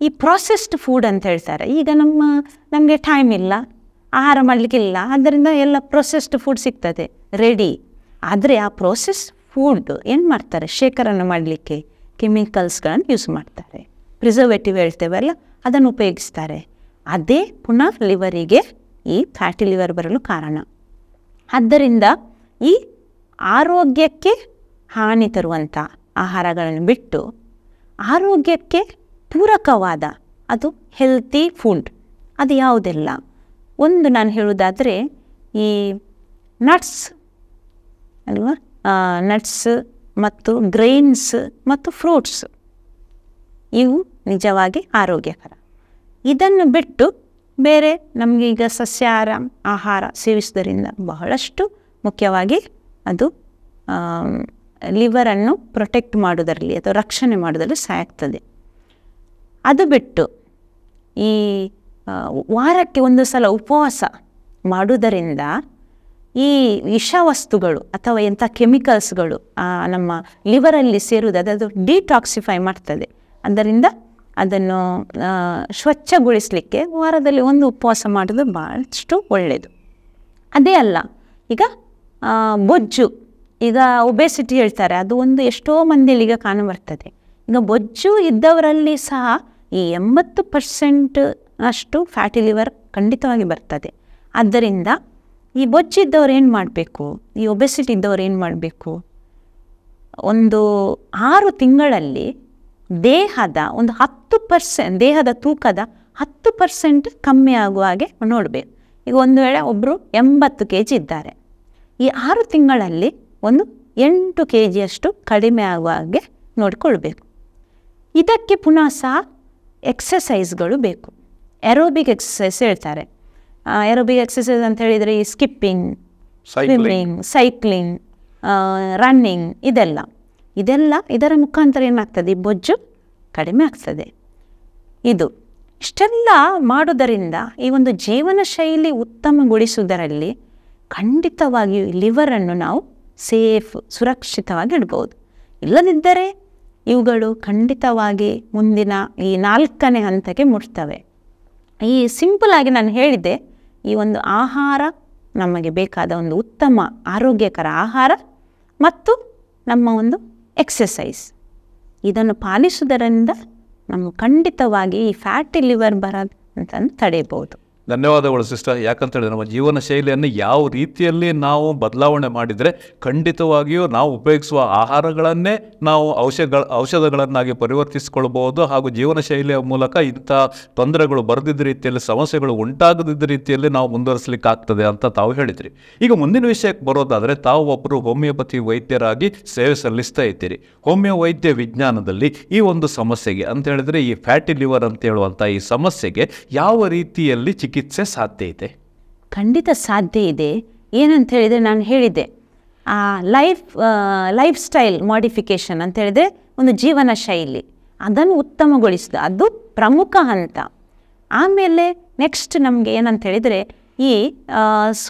ಈ ಪ್ರಾಸೆಸ್ಡ್ ಫುಡ್ ಅಂತ ಹೇಳ್ತಾರೆ. ಈಗ ನಮ್ಮ ನಮಗೆ ಟೈಮ್ ಇಲ್ಲ ಆಹಾರ ಮಾಡಲಿಕ್ಕಿಲ್ಲ ಆದ್ದರಿಂದ ಎಲ್ಲ ಪ್ರೊಸೆಸ್ಡ್ ಫುಡ್ ಸಿಗ್ತದೆ ರೆಡಿ ಆದರೆ ಆ ಪ್ರೊಸೆಸ್ ಫುಡ್ ಏನು ಮಾಡ್ತಾರೆ? ಶೇಖರಣೆ ಮಾಡಲಿಕ್ಕೆ ಕೆಮಿಕಲ್ಸ್ಗಳನ್ನು ಯೂಸ್ ಮಾಡ್ತಾರೆ. ಪ್ರಿಸರ್ವೇಟಿವ್ ಹೇಳ್ತೇವಲ್ಲ, ಅದನ್ನು ಉಪಯೋಗಿಸ್ತಾರೆ. ಅದೇ ಪುನಃ ಲಿವರಿಗೆ ಈ ಫ್ಯಾಟಿ ಲಿವರ್ ಬರಲು ಕಾರಣ. ಆದ್ದರಿಂದ ಈ ಆರೋಗ್ಯಕ್ಕೆ ಹಾನಿ ತರುವಂಥ ಆಹಾರಗಳನ್ನು ಬಿಟ್ಟು ಆರೋಗ್ಯಕ್ಕೆ ಪೂರಕವಾದ, ಅದು ಹೆಲ್ತಿ ಫುಡ್ ಅದು ಯಾವುದೆಲ್ಲ? ಒಂದು ನಾನು ಹೇಳುವುದಾದರೆ ಈ ನಟ್ಸ್ ಅಲ್ವಾ? ನಟ್ಸ್ ಮತ್ತು ಗ್ರೈನ್ಸ್ ಮತ್ತು ಫ್ರೂಟ್ಸ್ ಇವು ನಿಜವಾಗಿ ಆರೋಗ್ಯಕರ. ಇದನ್ನು ಬಿಟ್ಟು ಬೇರೆ ನಮಗೆ ಈಗ ಸಸ್ಯಾಹಾರ ಆಹಾರ ಸೇವಿಸುವುದರಿಂದ ಬಹಳಷ್ಟು ಮುಖ್ಯವಾಗಿ ಅದು ಲಿವರನ್ನು ಪ್ರೊಟೆಕ್ಟ್ ಮಾಡೋದರಲ್ಲಿ ಅಥವಾ ರಕ್ಷಣೆ ಮಾಡೋದರಲ್ಲಿ ಸಹಾಯ ಅದು ಬಿಟ್ಟು ಈ ವಾರಕ್ಕೆ ಒಂದು ಸಲ ಉಪವಾಸ ಮಾಡುವುದರಿಂದ ಈ ವಿಷವಸ್ತುಗಳು ಅಥವಾ ಎಂಥ ಕೆಮಿಕಲ್ಸ್ಗಳು ನಮ್ಮ ಲಿವರಲ್ಲಿ ಸೇರುವುದು ಅದು ಡಿಟಾಕ್ಸಿಫೈ ಮಾಡ್ತದೆ. ಅದರಿಂದ ಅದನ್ನು ಸ್ವಚ್ಛಗೊಳಿಸಲಿಕ್ಕೆ ವಾರದಲ್ಲಿ ಒಂದು ಉಪವಾಸ ಮಾಡೋದು ಭಾಳಷ್ಟು ಒಳ್ಳೆಯದು. ಅದೇ ಅಲ್ಲ, ಈಗ ಬೊಜ್ಜು, ಈಗ ಒಬೆಸಿಟಿ ಹೇಳ್ತಾರೆ, ಅದು ಒಂದು ಎಷ್ಟೋ ಮಂದಿಯಲ್ಲಿ ಈಗ ಕಾಣಬರ್ತದೆ ಈಗ ಬೊಜ್ಜು ಇದ್ದವರಲ್ಲಿ ಸಹ ಈ ಎಂಬತ್ತು ಪರ್ಸೆಂಟ್ ಅಷ್ಟು ಫ್ಯಾಟಿ ಲಿವರ್ ಖಂಡಿತವಾಗಿ ಬರ್ತದೆ. ಆದ್ದರಿಂದ ಈ ಬೊಚ್ಚಿದ್ದವ್ರು ಏನು ಮಾಡಬೇಕು? ಈ ಒಬೆಸಿಟಿ ಇದ್ದವ್ರು ಏನು ಮಾಡಬೇಕು? ಒಂದು ಆರು ತಿಂಗಳಲ್ಲಿ ದೇಹದ ಒಂದು ಹತ್ತು ಪರ್ಸೆಂಟ್, ದೇಹದ ತೂಕದ ಹತ್ತು ಪರ್ಸೆಂಟ್ ಕಮ್ಮಿ ಆಗುವ ಹಾಗೆ ನೋಡಬೇಕು. ಈಗ ಒಂದು ವೇಳೆ ಒಬ್ಬರು ಎಂಬತ್ತು ಕೆ ಜಿ ಇದ್ದಾರೆ. ಈ ಆರು ತಿಂಗಳಲ್ಲಿ ಒಂದು ಎಂಟು ಕೆ ಜಿಯಷ್ಟು ಕಡಿಮೆ ಆಗುವ ಹಾಗೆ ನೋಡಿಕೊಳ್ಬೇಕು. ಇದಕ್ಕೆ ಪುನಃ ಸಹ ಎಕ್ಸಸೈಸ್ಗಳು ಬೇಕು. ಎರೋಬಿಕ್ ಎಕ್ಸಸೈಸ್ ಹೇಳ್ತಾರೆ. ಎರೋಬಿಕ್ ಎಕ್ಸಸೈಸ್ ಅಂತ ಹೇಳಿದರೆ ಈ ಸ್ಕಿಪ್ಪಿಂಗ್. ಸ್ವಿಮ್ಮಿಂಗ್ ಸೈಕ್ಲಿಂಗ್ ರನ್ನಿಂಗ್ ಇದೆಲ್ಲ. ಇದೆಲ್ಲ ಇದರ ಮುಖಾಂತರ ಏನಾಗ್ತದೆ? ಈ ಬೊಜ್ಜು ಕಡಿಮೆ ಆಗ್ತದೆ. ಇದು ಇಷ್ಟೆಲ್ಲ ಮಾಡೋದರಿಂದ ಈ ಒಂದು ಜೀವನ ಶೈಲಿ ಉತ್ತಮಗೊಳಿಸುವುದರಲ್ಲಿ ಖಂಡಿತವಾಗಿಯೂ ಲಿವರನ್ನು ನಾವು ಸೇಫ್ ಸುರಕ್ಷಿತವಾಗಿ ಇಡ್ಬೋದು. ಇಲ್ಲದಿದ್ದರೆ ಇವುಗಳು ಖಂಡಿತವಾಗಿ ಮುಂದಿನ ಈ ನಾಲ್ಕನೇ ಹಂತಕ್ಕೆ ಮುಟ್ತವೆ. ಈ ಸಿಂಪಲ್ ಆಗಿ ನಾನು ಹೇಳಿದೆ ಈ ಒಂದು ಆಹಾರ ನಮಗೆ ಬೇಕಾದ ಒಂದು ಉತ್ತಮ ಆರೋಗ್ಯಕರ ಆಹಾರ ಮತ್ತು ನಮ್ಮ ಒಂದು ಎಕ್ಸಸೈಸ್ ಇದನ್ನು ಪಾಲಿಸುವುದರಿಂದ ನಾವು ಖಂಡಿತವಾಗಿ ಈ ಫ್ಯಾಟಿ ಲಿವರ್ ಬರೋದು ಅಂತಂದು ತಡೆಯಬಹುದು. ಧನ್ಯವಾದಗಳು, ಸಿಸ್ಟರ್. ಯಾಕಂತ ಹೇಳಿದ್ರೆ, ನಮ್ಮ ಜೀವನ ಶೈಲಿಯನ್ನು ಯಾವ ರೀತಿಯಲ್ಲಿ ನಾವು ಬದಲಾವಣೆ ಮಾಡಿದರೆ ಖಂಡಿತವಾಗಿಯೂ ನಾವು ಉಪಯೋಗಿಸುವ ಆಹಾರಗಳನ್ನೇ ನಾವು ಔಷಧಗಳ, ಔಷಧಗಳನ್ನಾಗಿ ಪರಿವರ್ತಿಸಿಕೊಳ್ಬೋದು ಹಾಗೂ ಜೀವನ ಶೈಲಿಯ ಮೂಲಕ ಇಂಥ ತೊಂದರೆಗಳು ಬರೆದಿದ್ದ ರೀತಿಯಲ್ಲಿ, ಸಮಸ್ಯೆಗಳು ಉಂಟಾಗದಿದ್ದ ರೀತಿಯಲ್ಲಿ ನಾವು ಮುಂದುವರಿಸಲಿಕ್ಕೆ ಆಗ್ತದೆ ಅಂತ ತಾವು ಹೇಳಿದ್ರಿ. ಈಗ ಮುಂದಿನ ವಿಷಯಕ್ಕೆ ಬರೋದಾದರೆ, ತಾವು ಒಬ್ಬರು ಹೋಮಿಯೋಪತಿ ವೈದ್ಯರಾಗಿ ಸೇವೆ ಸಲ್ಲಿಸ್ತಾ ಇದ್ದೀರಿ. ಹೋಮಿಯೋ ವೈದ್ಯ ವಿಜ್ಞಾನದಲ್ಲಿ ಈ ಒಂದು ಸಮಸ್ಯೆಗೆ, ಅಂತ ಹೇಳಿದ್ರೆ ಈ ಫ್ಯಾಟಿ ಲಿವರ್ ಅಂತ ಹೇಳುವಂಥ ಈ ಸಮಸ್ಯೆಗೆ ಯಾವ ರೀತಿಯಲ್ಲಿ ಚಿಕಿತ್ಸೆ ಸಾಧ್ಯ ಇದೆ? ಖಂಡಿತ ಸಾಧ್ಯ ಇದೆ. ಏನಂತ ಹೇಳಿದರೆ ನಾನು ಹೇಳಿದೆ ಆ ಲೈಫ್ ಲೈಫ್ ಸ್ಟೈಲ್ ಮಾಡಿಫಿಕೇಷನ್ ಅಂತ ಹೇಳಿದರೆ ಒಂದು ಜೀವನ ಶೈಲಿ, ಅದನ್ನು ಉತ್ತಮಗೊಳಿಸಿದ, ಅದು ಪ್ರಮುಖ ಹಂತ. ಆಮೇಲೆ ನೆಕ್ಸ್ಟ್ ನಮಗೆ ಏನಂತ ಹೇಳಿದರೆ ಈ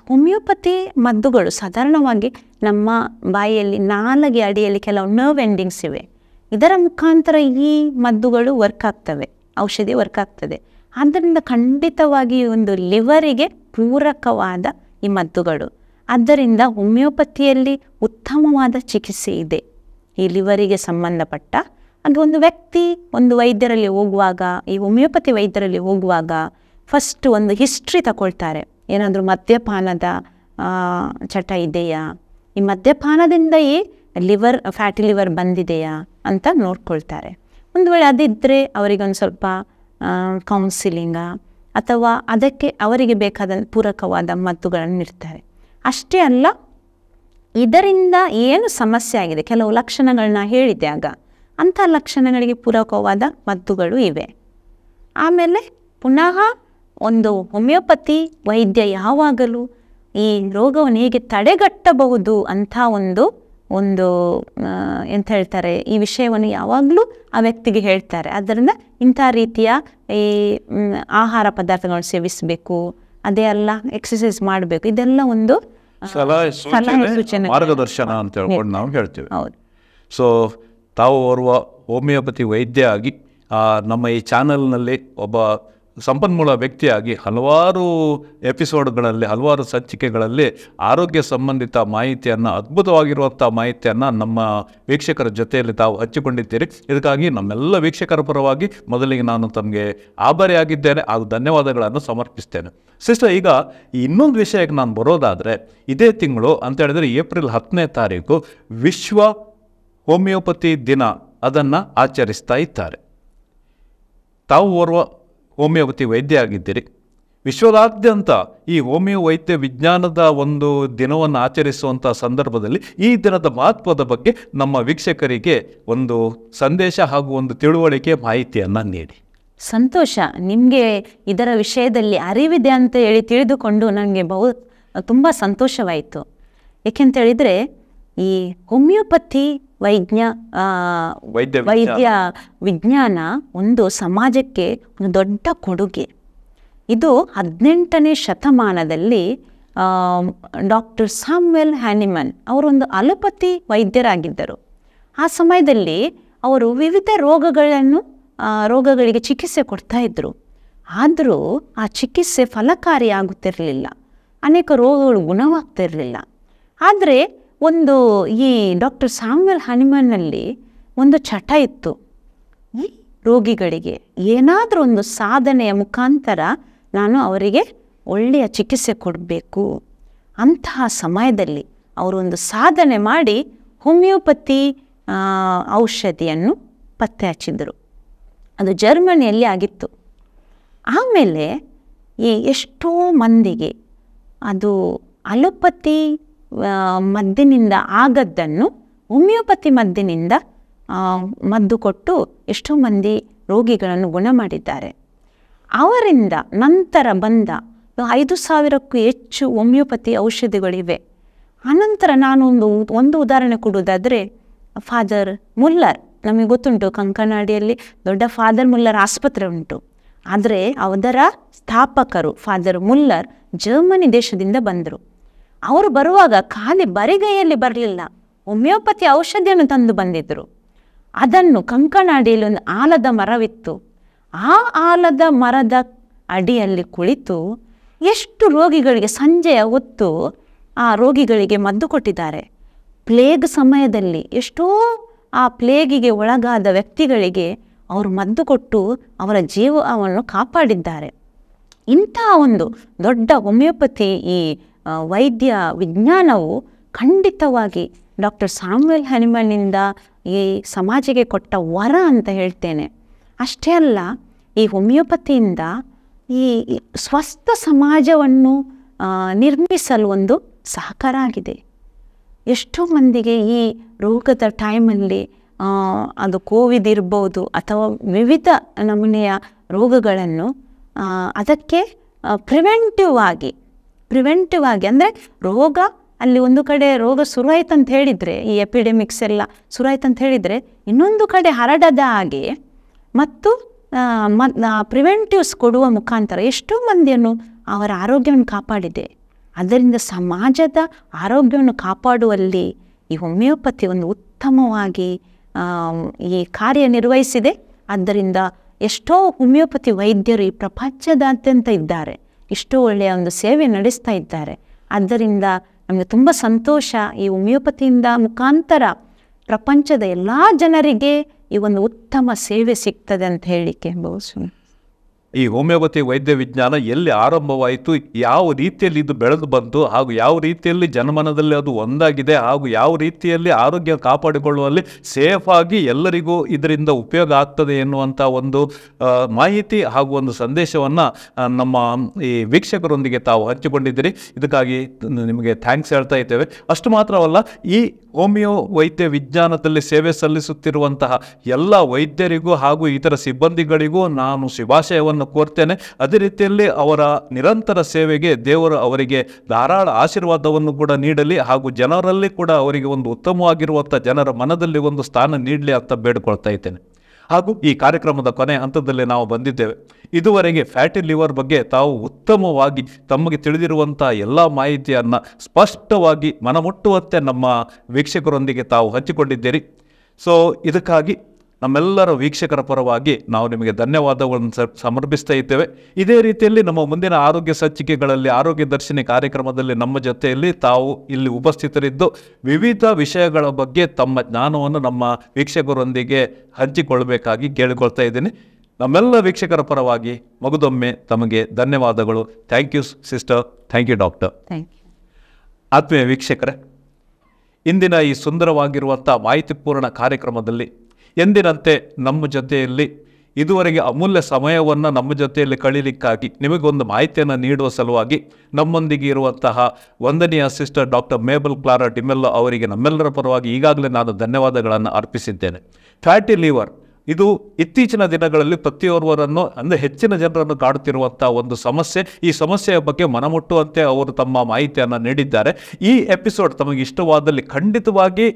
ಹೋಮಿಯೋಪತಿ ಮದ್ದುಗಳು ಸಾಧಾರಣವಾಗಿ ನಮ್ಮ ಬಾಯಿಯಲ್ಲಿ ನಾಲಿಗೆ ಅಡಿಯಲ್ಲಿ ಕೆಲವು ನರ್ವ್ ಎಂಡಿಂಗ್ಸ್ ಇವೆ. ಇದರ ಮುಖಾಂತರ ಈ ಮದ್ದುಗಳು ವರ್ಕ್ ಆಗ್ತವೆ, ಔಷಧಿ ವರ್ಕ್ ಆಗ್ತದೆ. ಆದ್ದರಿಂದ ಖಂಡಿತವಾಗಿ ಒಂದು ಲಿವರಿಗೆ ಪೂರಕವಾದ ಈ ಮದ್ದುಗಳು. ಆದ್ದರಿಂದ ಹೋಮಿಯೋಪತಿಯಲ್ಲಿ ಉತ್ತಮವಾದ ಚಿಕಿತ್ಸೆ ಇದೆ. ಈ ಲಿವರಿಗೆ ಸಂಬಂಧಪಟ್ಟ ಅದು ಒಂದು ವ್ಯಕ್ತಿ, ಒಂದು ವೈದ್ಯರಲ್ಲಿ ಹೋಗುವಾಗ, ಈ ಹೋಮಿಯೋಪತಿ ವೈದ್ಯರಲ್ಲಿ ಹೋಗುವಾಗ ಫಸ್ಟ್ ಒಂದು ಹಿಸ್ಟ್ರಿ ತಗೊಳ್ತಾರೆ ಏನಾದರೂ ಮದ್ಯಪಾನದ ಚಟ ಇದೆಯಾ? ಈ ಮದ್ಯಪಾನದಿಂದ ಈ ಲಿವರ್ ಫ್ಯಾಟಿ ಲಿವರ್ ಬಂದಿದೆಯಾ ಅಂತ ನೋಡ್ಕೊಳ್ತಾರೆ. ಒಂದು ವೇಳೆ ಅದಿದ್ದರೆ ಅವರಿಗೊಂದು ಸ್ವಲ್ಪ ಕೌನ್ಸಿಲಿಂಗ ಅಥವಾ ಅದಕ್ಕೆ ಅವರಿಗೆ ಬೇಕಾದ ಪೂರಕವಾದ ಮದ್ದುಗಳನ್ನು ನೀಡ್ತಾರೆ. ಅಷ್ಟೇ ಅಲ್ಲ, ಇದರಿಂದ ಏನು ಸಮಸ್ಯೆ ಆಗಿದೆ? ಕೆಲವು ಲಕ್ಷಣಗಳನ್ನ ಹೇಳಿದೆ ಆಗ. ಅಂಥ ಲಕ್ಷಣಗಳಿಗೆ ಪೂರಕವಾದ ಮದ್ದುಗಳು ಇವೆ. ಆಮೇಲೆ ಪುನಃ ಒಂದು ಹೋಮಿಯೋಪತಿ ವೈದ್ಯ ಯಾವಾಗಲೂ ಈ ರೋಗವನ್ನು ಹೇಗೆ ತಡೆಗಟ್ಟಬಹುದು ಅಂಥ ಒಂದು ಒಂದು ಎಂತ ಹೇಳ್ತಾರೆ ಈ ವಿಷಯವನ್ನು ಯಾವಾಗಲೂ ಆ ವ್ಯಕ್ತಿಗೆ ಹೇಳ್ತಾರೆ. ಆದ್ದರಿಂದ ಇಂಥ ರೀತಿಯ ಈ ಆಹಾರ ಪದಾರ್ಥಗಳನ್ನು ಸೇವಿಸಬೇಕು. ಅದೇ ಅಲ್ಲ ಎಕ್ಸಸೈಸ್ ಮಾಡಬೇಕು. ಇದೆಲ್ಲ ಒಂದು ಸೂಚನೆ ಮಾರ್ಗದರ್ಶನ ಅಂತ ಹೇಳ್ಕೊಂಡು ನಾವು ಹೇಳ್ತೀವಿ. ಹೌದು. ಸೊ ತಾವು ಓರ್ವ ಹೋಮಿಯೋಪತಿ ವೈದ್ಯ ಆಗಿ ಆ, ನಮ್ಮ ಈ ಚಾನಲ್ನಲ್ಲಿ ಒಬ್ಬ ಸಂಪನ್ಮೂಲ ವ್ಯಕ್ತಿಯಾಗಿ ಹಲವಾರು ಎಪಿಸೋಡ್ಗಳಲ್ಲಿ, ಹಲವಾರು ಸಂಚಿಕೆಗಳಲ್ಲಿ ಆರೋಗ್ಯ ಸಂಬಂಧಿತ ಮಾಹಿತಿಯನ್ನು ಅದ್ಭುತವಾಗಿರುವಂಥ ಮಾಹಿತಿಯನ್ನು ನಮ್ಮ ವೀಕ್ಷಕರ ಜೊತೆಯಲ್ಲಿ ತಾವು ಹಚ್ಚಿಕೊಂಡಿದ್ದೀರಿ ಇದಕ್ಕಾಗಿ ನಮ್ಮೆಲ್ಲ ವೀಕ್ಷಕರ ಪರವಾಗಿ ಮೊದಲಿಗೆ ನಾನು ತಮಗೆ ಆಭಾರಿಯಾಗಿದ್ದೇನೆ ಹಾಗೂ ಧನ್ಯವಾದಗಳನ್ನು ಸಮರ್ಪಿಸ್ತೇನೆ. ಸಿಸ್ಟರ್, ಈಗ ಇನ್ನೊಂದು ವಿಷಯಕ್ಕೆ ನಾನು ಬರೋದಾದರೆ, ಇದೇ ತಿಂಗಳು ಅಂತ ಹೇಳಿದರೆ ಏಪ್ರಿಲ್ ಹತ್ತನೇ ತಾರೀಕು ವಿಶ್ವ ಹೋಮಿಯೋಪತಿ ದಿನ ಅದನ್ನು ಆಚರಿಸ್ತಾ ಇದ್ದಾರೆ. ತಾವು ಓರ್ವ ಹೋಮಿಯೋಪತಿ ವೈದ್ಯ ಆಗಿದ್ದೀರಿ ವಿಶ್ವದಾದ್ಯಂತ ಈ ಹೋಮಿಯೋ ವೈದ್ಯ ವಿಜ್ಞಾನದ ಒಂದು ದಿನವನ್ನು ಆಚರಿಸುವಂಥ ಸಂದರ್ಭದಲ್ಲಿ ಈ ದಿನದ ಮಹತ್ವದ ಬಗ್ಗೆ ನಮ್ಮ ವೀಕ್ಷಕರಿಗೆ ಒಂದು ಸಂದೇಶ ಹಾಗೂ ಒಂದು ತಿಳುವಳಿಕೆ ಮಾಹಿತಿಯನ್ನು ನೀಡಿ. ಸಂತೋಷ, ನಿಮಗೆ ಇದರ ವಿಷಯದಲ್ಲಿ ಅರಿವಿದೆ ಅಂತ ಹೇಳಿ ತಿಳಿದುಕೊಂಡು ನನಗೆ ಬಹು, ತುಂಬ ಸಂತೋಷವಾಯಿತು. ಏಕೆಂತ ಹೇಳಿದರೆ ಈ ಹೋಮಿಯೋಪತಿ ವೈಜ್ಞ ವೈದ್ಯ ವೈದ್ಯ ವಿಜ್ಞಾನ ಒಂದು ಸಮಾಜಕ್ಕೆ ಒಂದು ದೊಡ್ಡ ಕೊಡುಗೆ. ಇದು ಹದಿನೆಂಟನೇ ಶತಮಾನದಲ್ಲಿ ಡಾಕ್ಟರ್ ಸಾಮ್ವೆಲ್ ಹ್ಯಾನಿಮನ್ ಅವರೊಂದು ಅಲೋಪತಿ ವೈದ್ಯರಾಗಿದ್ದರು. ಆ ಸಮಯದಲ್ಲಿ ಅವರು ವಿವಿಧ ರೋಗಗಳನ್ನು ರೋಗಗಳಿಗೆ ಚಿಕಿತ್ಸೆ ಕೊಡ್ತಾ ಇದ್ದರು ಆದರೂ ಆ ಚಿಕಿತ್ಸೆ ಫಲಕಾರಿಯಾಗುತ್ತಿರಲಿಲ್ಲ. ಅನೇಕ ರೋಗಗಳು ಗುಣವಾಗ್ತಿರಲಿಲ್ಲ. ಆದರೆ ಒಂದು ಈ ಡಾಕ್ಟರ್ ಸಾಮ್ಯಲ್ ಹನಿಮನ್ನಲ್ಲಿ ಒಂದು ಚಟ ಇತ್ತು. ಈ ರೋಗಿಗಳಿಗೆ ಏನಾದರೂ ಒಂದು ಸಾಧನೆಯ ಮುಖಾಂತರ ನಾನು ಅವರಿಗೆ ಒಳ್ಳೆಯ ಚಿಕಿತ್ಸೆ ಕೊಡಬೇಕು. ಅಂತಹ ಸಮಯದಲ್ಲಿ ಅವರು ಒಂದು ಸಾಧನೆ ಮಾಡಿ ಹೋಮಿಯೋಪತಿ ಔಷಧಿಯನ್ನು ಪತ್ತೆ ಹಚ್ಚಿದರು ಅದು ಜರ್ಮನಿಯಲ್ಲಿ ಆಗಿತ್ತು. ಆಮೇಲೆ ಈ ಎಷ್ಟೋ ಮಂದಿಗೆ ಅದು ಅಲೋಪತಿ ಮದ್ದಿನಿಂದ ಆಗದ್ದನ್ನು ಹೋಮಿಯೋಪತಿ ಮದ್ದಿನಿಂದ ಮದ್ದು ಕೊಟ್ಟು ಎಷ್ಟೋ ಮಂದಿ ರೋಗಿಗಳನ್ನು ಗುಣ ಮಾಡಿದ್ದಾರೆ ಅವರಿಂದ ನಂತರ ಬಂದ ಐದು ಸಾವಿರಕ್ಕೂ ಹೆಚ್ಚು ಹೋಮಿಯೋಪತಿ ಔಷಧಿಗಳಿವೆ. ಅನಂತರ ನಾನು ಒಂದು ಒಂದು ಉದಾಹರಣೆ ಕೊಡುವುದಾದರೆ, ಫಾದರ್ ಮುಲ್ಲರ್, ನಮಗೆ ಗೊತ್ತುಂಟು, ಕಂಕನಾಡಿಯಲ್ಲಿ ದೊಡ್ಡ ಫಾದರ್ ಮುಲ್ಲರ್ ಆಸ್ಪತ್ರೆ ಉಂಟು. ಆದರೆ ಅದರ ಸ್ಥಾಪಕರು, ಫಾದರ್ ಮುಲ್ಲರ್, ಜರ್ಮನಿ ದೇಶದಿಂದ ಬಂದರು. ಅವರು ಬರುವಾಗ ಖಾಲಿ ಬರಿಗೈಯಲ್ಲಿ ಬರಲಿಲ್ಲ. ಹೋಮಿಯೋಪತಿ ಔಷಧಿಯನ್ನು ತಂದು ಬಂದಿದ್ದರು ಅದನ್ನು ಕಂಕಣ ಅಡಿಯಲ್ಲಿ ಒಂದು ಆಲದ ಮರವಿತ್ತು. ಆ ಆಲದ ಮರದ ಅಡಿಯಲ್ಲಿ ಕುಳಿತು ಎಷ್ಟು ರೋಗಿಗಳಿಗೆ ಸಂಜೆಯ ಹೊತ್ತು ಆ ರೋಗಿಗಳಿಗೆ ಮದ್ದು ಕೊಟ್ಟಿದ್ದಾರೆ. ಪ್ಲೇಗ್ ಸಮಯದಲ್ಲಿ ಎಷ್ಟೋ ಆ ಪ್ಲೇಗಿಗೆ ಒಳಗಾದ ವ್ಯಕ್ತಿಗಳಿಗೆ ಅವರು ಮದ್ದು ಕೊಟ್ಟು ಅವರ ಜೀವವನ್ನು ಕಾಪಾಡಿದ್ದಾರೆ. ಇಂತಹ ಒಂದು ದೊಡ್ಡ ಹೋಮಿಯೋಪತಿ ಈ ವೈದ್ಯ ವಿಜ್ಞಾನವು ಖಂಡಿತವಾಗಿ ಡಾಕ್ಟರ್ ಸಾಮ್ವೆಲ್ ಹನಿಮನಿಂದ ಈ ಸಮಾಜಕ್ಕೆ ಕೊಟ್ಟ ವರ ಅಂತ ಹೇಳ್ತೇನೆ. ಅಷ್ಟೇ ಅಲ್ಲ, ಈ ಹೋಮಿಯೋಪತಿಯಿಂದ ಈ ಸ್ವಸ್ಥ ಸಮಾಜವನ್ನು ನಿರ್ಮಿಸಲು ಒಂದು ಸಹಕಾರ ಆಗಿದೆ. ಎಷ್ಟೋ ಮಂದಿಗೆ ಈ ರೋಗದ ಟೈಮಲ್ಲಿ ಅದು ಕೋವಿಡ್ ಇರ್ಬೋದು ಅಥವಾ ವಿವಿಧ ನಮೂನೆಯ ರೋಗಗಳನ್ನು ಅದಕ್ಕೆ ಪ್ರಿವೆಂಟಿವ್ ಆಗಿ ಪ್ರಿವೆಂಟಿವ್ ಆಗಿ, ಅಂದರೆ ರೋಗ, ಅಲ್ಲಿ ಒಂದು ಕಡೆ ರೋಗ ಶುರುವಾಯ್ತು ಅಂತ ಹೇಳಿದರೆ, ಈ ಎಪಿಡೆಮಿಕ್ಸ್ ಎಲ್ಲ ಶುರುವಾಯ್ತು ಅಂತ ಹೇಳಿದರೆ, ಇನ್ನೊಂದು ಕಡೆ ಹರಡದ ಹಾಗೆ, ಮತ್ತು ಪ್ರಿವೆಂಟಿವ್ಸ್ ಕೊಡುವ ಮುಖಾಂತರ ಎಷ್ಟೋ ಮಂದಿಯನ್ನು ಅವರ ಆರೋಗ್ಯವನ್ನು ಕಾಪಾಡಿದೆ. ಅದರಿಂದ ಸಮಾಜದ ಆರೋಗ್ಯವನ್ನು ಕಾಪಾಡುವಲ್ಲಿ ಈ ಹೋಮಿಯೋಪತಿ ಒಂದು ಉತ್ತಮವಾಗಿ ಈ ಕಾರ್ಯನಿರ್ವಹಿಸಿದೆ ಆದ್ದರಿಂದ ಎಷ್ಟೋ ಹೋಮಿಯೋಪತಿ ವೈದ್ಯರು ಈ ಪ್ರಪಂಚದಾದ್ಯಂತ ಇದ್ದಾರೆ. ಇಷ್ಟೋ ಒಳ್ಳೆಯ ಒಂದು ಸೇವೆ ನಡೆಸ್ತಾ ಇದ್ದಾರೆ. ಆದ್ದರಿಂದ ನಮಗೆ ತುಂಬ ಸಂತೋಷ ಈ ಹೋಮಿಯೋಪತಿಯಿಂದ ಮುಖಾಂತರ ಪ್ರಪಂಚದ ಎಲ್ಲ ಜನರಿಗೆ ಈ ಒಂದು ಉತ್ತಮ ಸೇವೆ ಸಿಗ್ತದೆ ಅಂತ ಹೇಳಲಿಕ್ಕೆ ಬಹುಶಃ ಈ ಹೋಮಿಯೋಪತಿ ವೈದ್ಯ ವಿಜ್ಞಾನ ಎಲ್ಲಿ ಆರಂಭವಾಯಿತು, ಯಾವ ರೀತಿಯಲ್ಲಿ ಇದು ಬೆಳೆದು ಬಂತು, ಹಾಗೂ ಯಾವ ರೀತಿಯಲ್ಲಿ ಜನಮನದಲ್ಲಿ ಅದು ಒಂದಾಗಿದೆ, ಹಾಗೂ ಯಾವ ರೀತಿಯಲ್ಲಿ ಆರೋಗ್ಯ ಕಾಪಾಡಿಕೊಳ್ಳುವಲ್ಲಿ ಸೇಫ್ ಆಗಿ ಎಲ್ಲರಿಗೂ ಇದರಿಂದ ಉಪಯೋಗ ಆಗ್ತದೆ ಎನ್ನುವಂಥ ಒಂದು ಮಾಹಿತಿ ಹಾಗೂ ಒಂದು ಸಂದೇಶವನ್ನು ನಮ್ಮ ಈ ವೀಕ್ಷಕರೊಂದಿಗೆ ತಾವು ಹಂಚಿಕೊಂಡಿದ್ದೀರಿ. ಇದಕ್ಕಾಗಿ ನಿಮಗೆ ಥ್ಯಾಂಕ್ಸ್ ಹೇಳ್ತಾ ಇದ್ದೇವೆ. ಅಷ್ಟು ಮಾತ್ರವಲ್ಲ, ಈ ಹೋಮಿಯೋ ವೈದ್ಯ ವಿಜ್ಞಾನದಲ್ಲಿ ಸೇವೆ ಸಲ್ಲಿಸುತ್ತಿರುವಂತಹ ಎಲ್ಲ ವೈದ್ಯರಿಗೂ ಹಾಗೂ ಇತರ ಸಿಬ್ಬಂದಿಗಳಿಗೂ ನಾನು ಶುಭಾಶಯವನ್ನು ಧನ್ಯವಾದಗಳನ್ನು ಕೋರ್ತೇನೆ. ಅದೇ ರೀತಿಯಲ್ಲಿ ಅವರ ನಿರಂತರ ಸೇವೆಗೆ ದೇವರು ಅವರಿಗೆ ಧಾರಾಳ ಆಶೀರ್ವಾದವನ್ನು ಕೂಡ ನೀಡಲಿ ಹಾಗೂ ಜನರಲ್ಲಿ ಕೂಡ ಅವರಿಗೆ ಒಂದು ಉತ್ತಮವಾಗಿರುವಂಥ ಜನರ ಮನದಲ್ಲಿ ಒಂದು ಸ್ಥಾನ ನೀಡಲಿ ಅಂತ ಬೇಡ್ಕೊಳ್ತಾ ಇದ್ದೇನೆ. ಹಾಗೂ ಈ ಕಾರ್ಯಕ್ರಮದ ಕೊನೆ ಹಂತದಲ್ಲಿ ನಾವು ಬಂದಿದ್ದೇವೆ. ಇದುವರೆಗೆ ಫ್ಯಾಟಿ ಲಿವರ್ ಬಗ್ಗೆ ತಾವು ಉತ್ತಮವಾಗಿ ತಮಗೆ ತಿಳಿದಿರುವಂಥ ಎಲ್ಲ ಮಾಹಿತಿಯನ್ನು ಸ್ಪಷ್ಟವಾಗಿ ಮನಮುಟ್ಟುವಂತೆ ನಮ್ಮ ವೀಕ್ಷಕರೊಂದಿಗೆ ತಾವು ಹಂಚಿಕೊಂಡಿದ್ದೀರಿ. ಸೊ ಇದಕ್ಕಾಗಿ ನಮ್ಮೆಲ್ಲರ ವೀಕ್ಷಕರ ಪರವಾಗಿ ನಾವು ನಿಮಗೆ ಧನ್ಯವಾದಗಳನ್ನು ಸಮರ್ಪಿಸ್ತಾ ಇದ್ದೇವೆ. ಇದೇ ರೀತಿಯಲ್ಲಿ ನಮ್ಮ ಮುಂದಿನ ಆರೋಗ್ಯ ಸಂಚಿಕೆಗಳಲ್ಲಿ ಆರೋಗ್ಯ ದರ್ಶಿನಿ ಕಾರ್ಯಕ್ರಮದಲ್ಲಿ ನಮ್ಮ ಜೊತೆಯಲ್ಲಿ ತಾವು ಇಲ್ಲಿ ಉಪಸ್ಥಿತರಿದ್ದು ವಿವಿಧ ವಿಷಯಗಳ ಬಗ್ಗೆ ತಮ್ಮ ಜ್ಞಾನವನ್ನು ನಮ್ಮ ವೀಕ್ಷಕರೊಂದಿಗೆ ಹಂಚಿಕೊಳ್ಳಬೇಕಾಗಿ ಕೇಳಿಕೊಳ್ತಾ ಇದ್ದೀನಿ. ನಮ್ಮೆಲ್ಲ ವೀಕ್ಷಕರ ಪರವಾಗಿ ಮಗದೊಮ್ಮೆ ತಮಗೆ ಧನ್ಯವಾದಗಳು. Thank you sister thank you doctor. ಆತ್ಮೀಯ ವೀಕ್ಷಕರೇ ಇಂದಿನ ಈ ಸುಂದರವಾಗಿರುವಂಥ ಮಾಹಿತಿಪೂರ್ಣ ಕಾರ್ಯಕ್ರಮದಲ್ಲಿ ಎಂದಿನಂತೆ ನಮ್ಮ ಜೊತೆಯಲ್ಲಿ, ಇದುವರೆಗೆ ಅಮೂಲ್ಯ ಸಮಯವನ್ನು ನಮ್ಮ ಜೊತೆಯಲ್ಲಿ ಕಳೀಲಿಕ್ಕಾಗಿ ನಿಮಗೊಂದು ಮಾಹಿತಿಯನ್ನು ನೀಡುವ ಸಲುವಾಗಿ ನಮ್ಮೊಂದಿಗೆ ಇರುವಂತಹ ವಂದನೀಯ sister doctor Mabel Clara D'Mello ಅವರಿಗೆ ನಮ್ಮೆಲ್ಲರ ಪರವಾಗಿ ಈಗಾಗಲೇ ನಾನು ಧನ್ಯವಾದಗಳನ್ನು ಅರ್ಪಿಸಿದ್ದೇನೆ. ಫ್ಯಾಟಿ ಲಿವರ್, ಇದು ಇತ್ತೀಚಿನ ದಿನಗಳಲ್ಲಿ ಪ್ರತಿಯೊರ್ವರನ್ನು, ಅಂದರೆ ಹೆಚ್ಚಿನ ಜನರನ್ನು ಕಾಡುತ್ತಿರುವಂಥ ಒಂದು ಸಮಸ್ಯೆ. ಈ ಸಮಸ್ಯೆಯ ಬಗ್ಗೆ ಮನಮುಟ್ಟುವಂತೆ ಅವರು ತಮ್ಮ ಮಾಹಿತಿಯನ್ನು ನೀಡಿದ್ದಾರೆ. ಈ ಎಪಿಸೋಡ್ ತಮಗೆ ಇಷ್ಟವಾದಲ್ಲಿ ಖಂಡಿತವಾಗಿ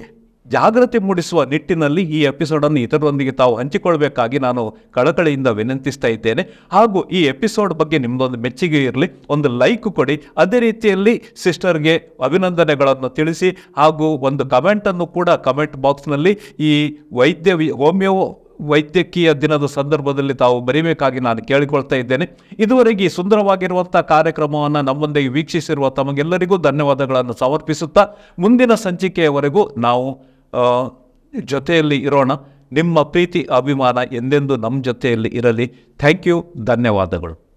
ಜಾಗೃತಿ ಮೂಡಿಸುವ ನಿಟ್ಟಿನಲ್ಲಿ ಈ ಎಪಿಸೋಡನ್ನು ಇತರರೊಂದಿಗೆ ತಾವು ಹಂಚಿಕೊಳ್ಬೇಕಾಗಿ ನಾನು ಕಳಕಳಿಯಿಂದ ವಿನಂತಿಸ್ತಾ ಇದ್ದೇನೆ. ಹಾಗೂ ಈ ಎಪಿಸೋಡ್ ಬಗ್ಗೆ ನಿಮ್ಮದೊಂದು ಮೆಚ್ಚುಗೆ ಇರಲಿ, ಒಂದು ಲೈಕ್ ಕೊಡಿ. ಅದೇ ರೀತಿಯಲ್ಲಿ ಸಿಸ್ಟರ್ಗೆ ಅಭಿನಂದನೆಗಳನ್ನು ತಿಳಿಸಿ, ಹಾಗೂ ಒಂದು ಕಮೆಂಟನ್ನು ಕೂಡ ಕಮೆಂಟ್ ಬಾಕ್ಸ್ನಲ್ಲಿ ಈ ವೈದ್ಯ ಹೋಮಿಯೋ ವೈದ್ಯಕೀಯ ದಿನದ ಸಂದರ್ಭದಲ್ಲಿ ತಾವು ಬರೀಬೇಕಾಗಿ ನಾನು ಕೇಳಿಕೊಳ್ತಾ ಇದ್ದೇನೆ. ಇದುವರೆಗೆ ಈ ಸುಂದರವಾಗಿರುವಂಥ ಕಾರ್ಯಕ್ರಮವನ್ನು ನಮ್ಮೊಂದಿಗೆ ವೀಕ್ಷಿಸಿರುವ ತಮಗೆಲ್ಲರಿಗೂ ಧನ್ಯವಾದಗಳನ್ನು ಸಮರ್ಪಿಸುತ್ತಾ, ಮುಂದಿನ ಸಂಚಿಕೆಯವರೆಗೂ ನಾವು ಜೊತೆಯಲ್ಲಿ ಇರೋಣ. ನಿಮ್ಮ ಪ್ರೀತಿ ಅಭಿಮಾನ ಎಂದೆಂದು ನಮ್ಮ ಜೊತೆಯಲ್ಲಿ ಇರಲಿ. ಥ್ಯಾಂಕ್ ಯು ಧನ್ಯವಾದಗಳು.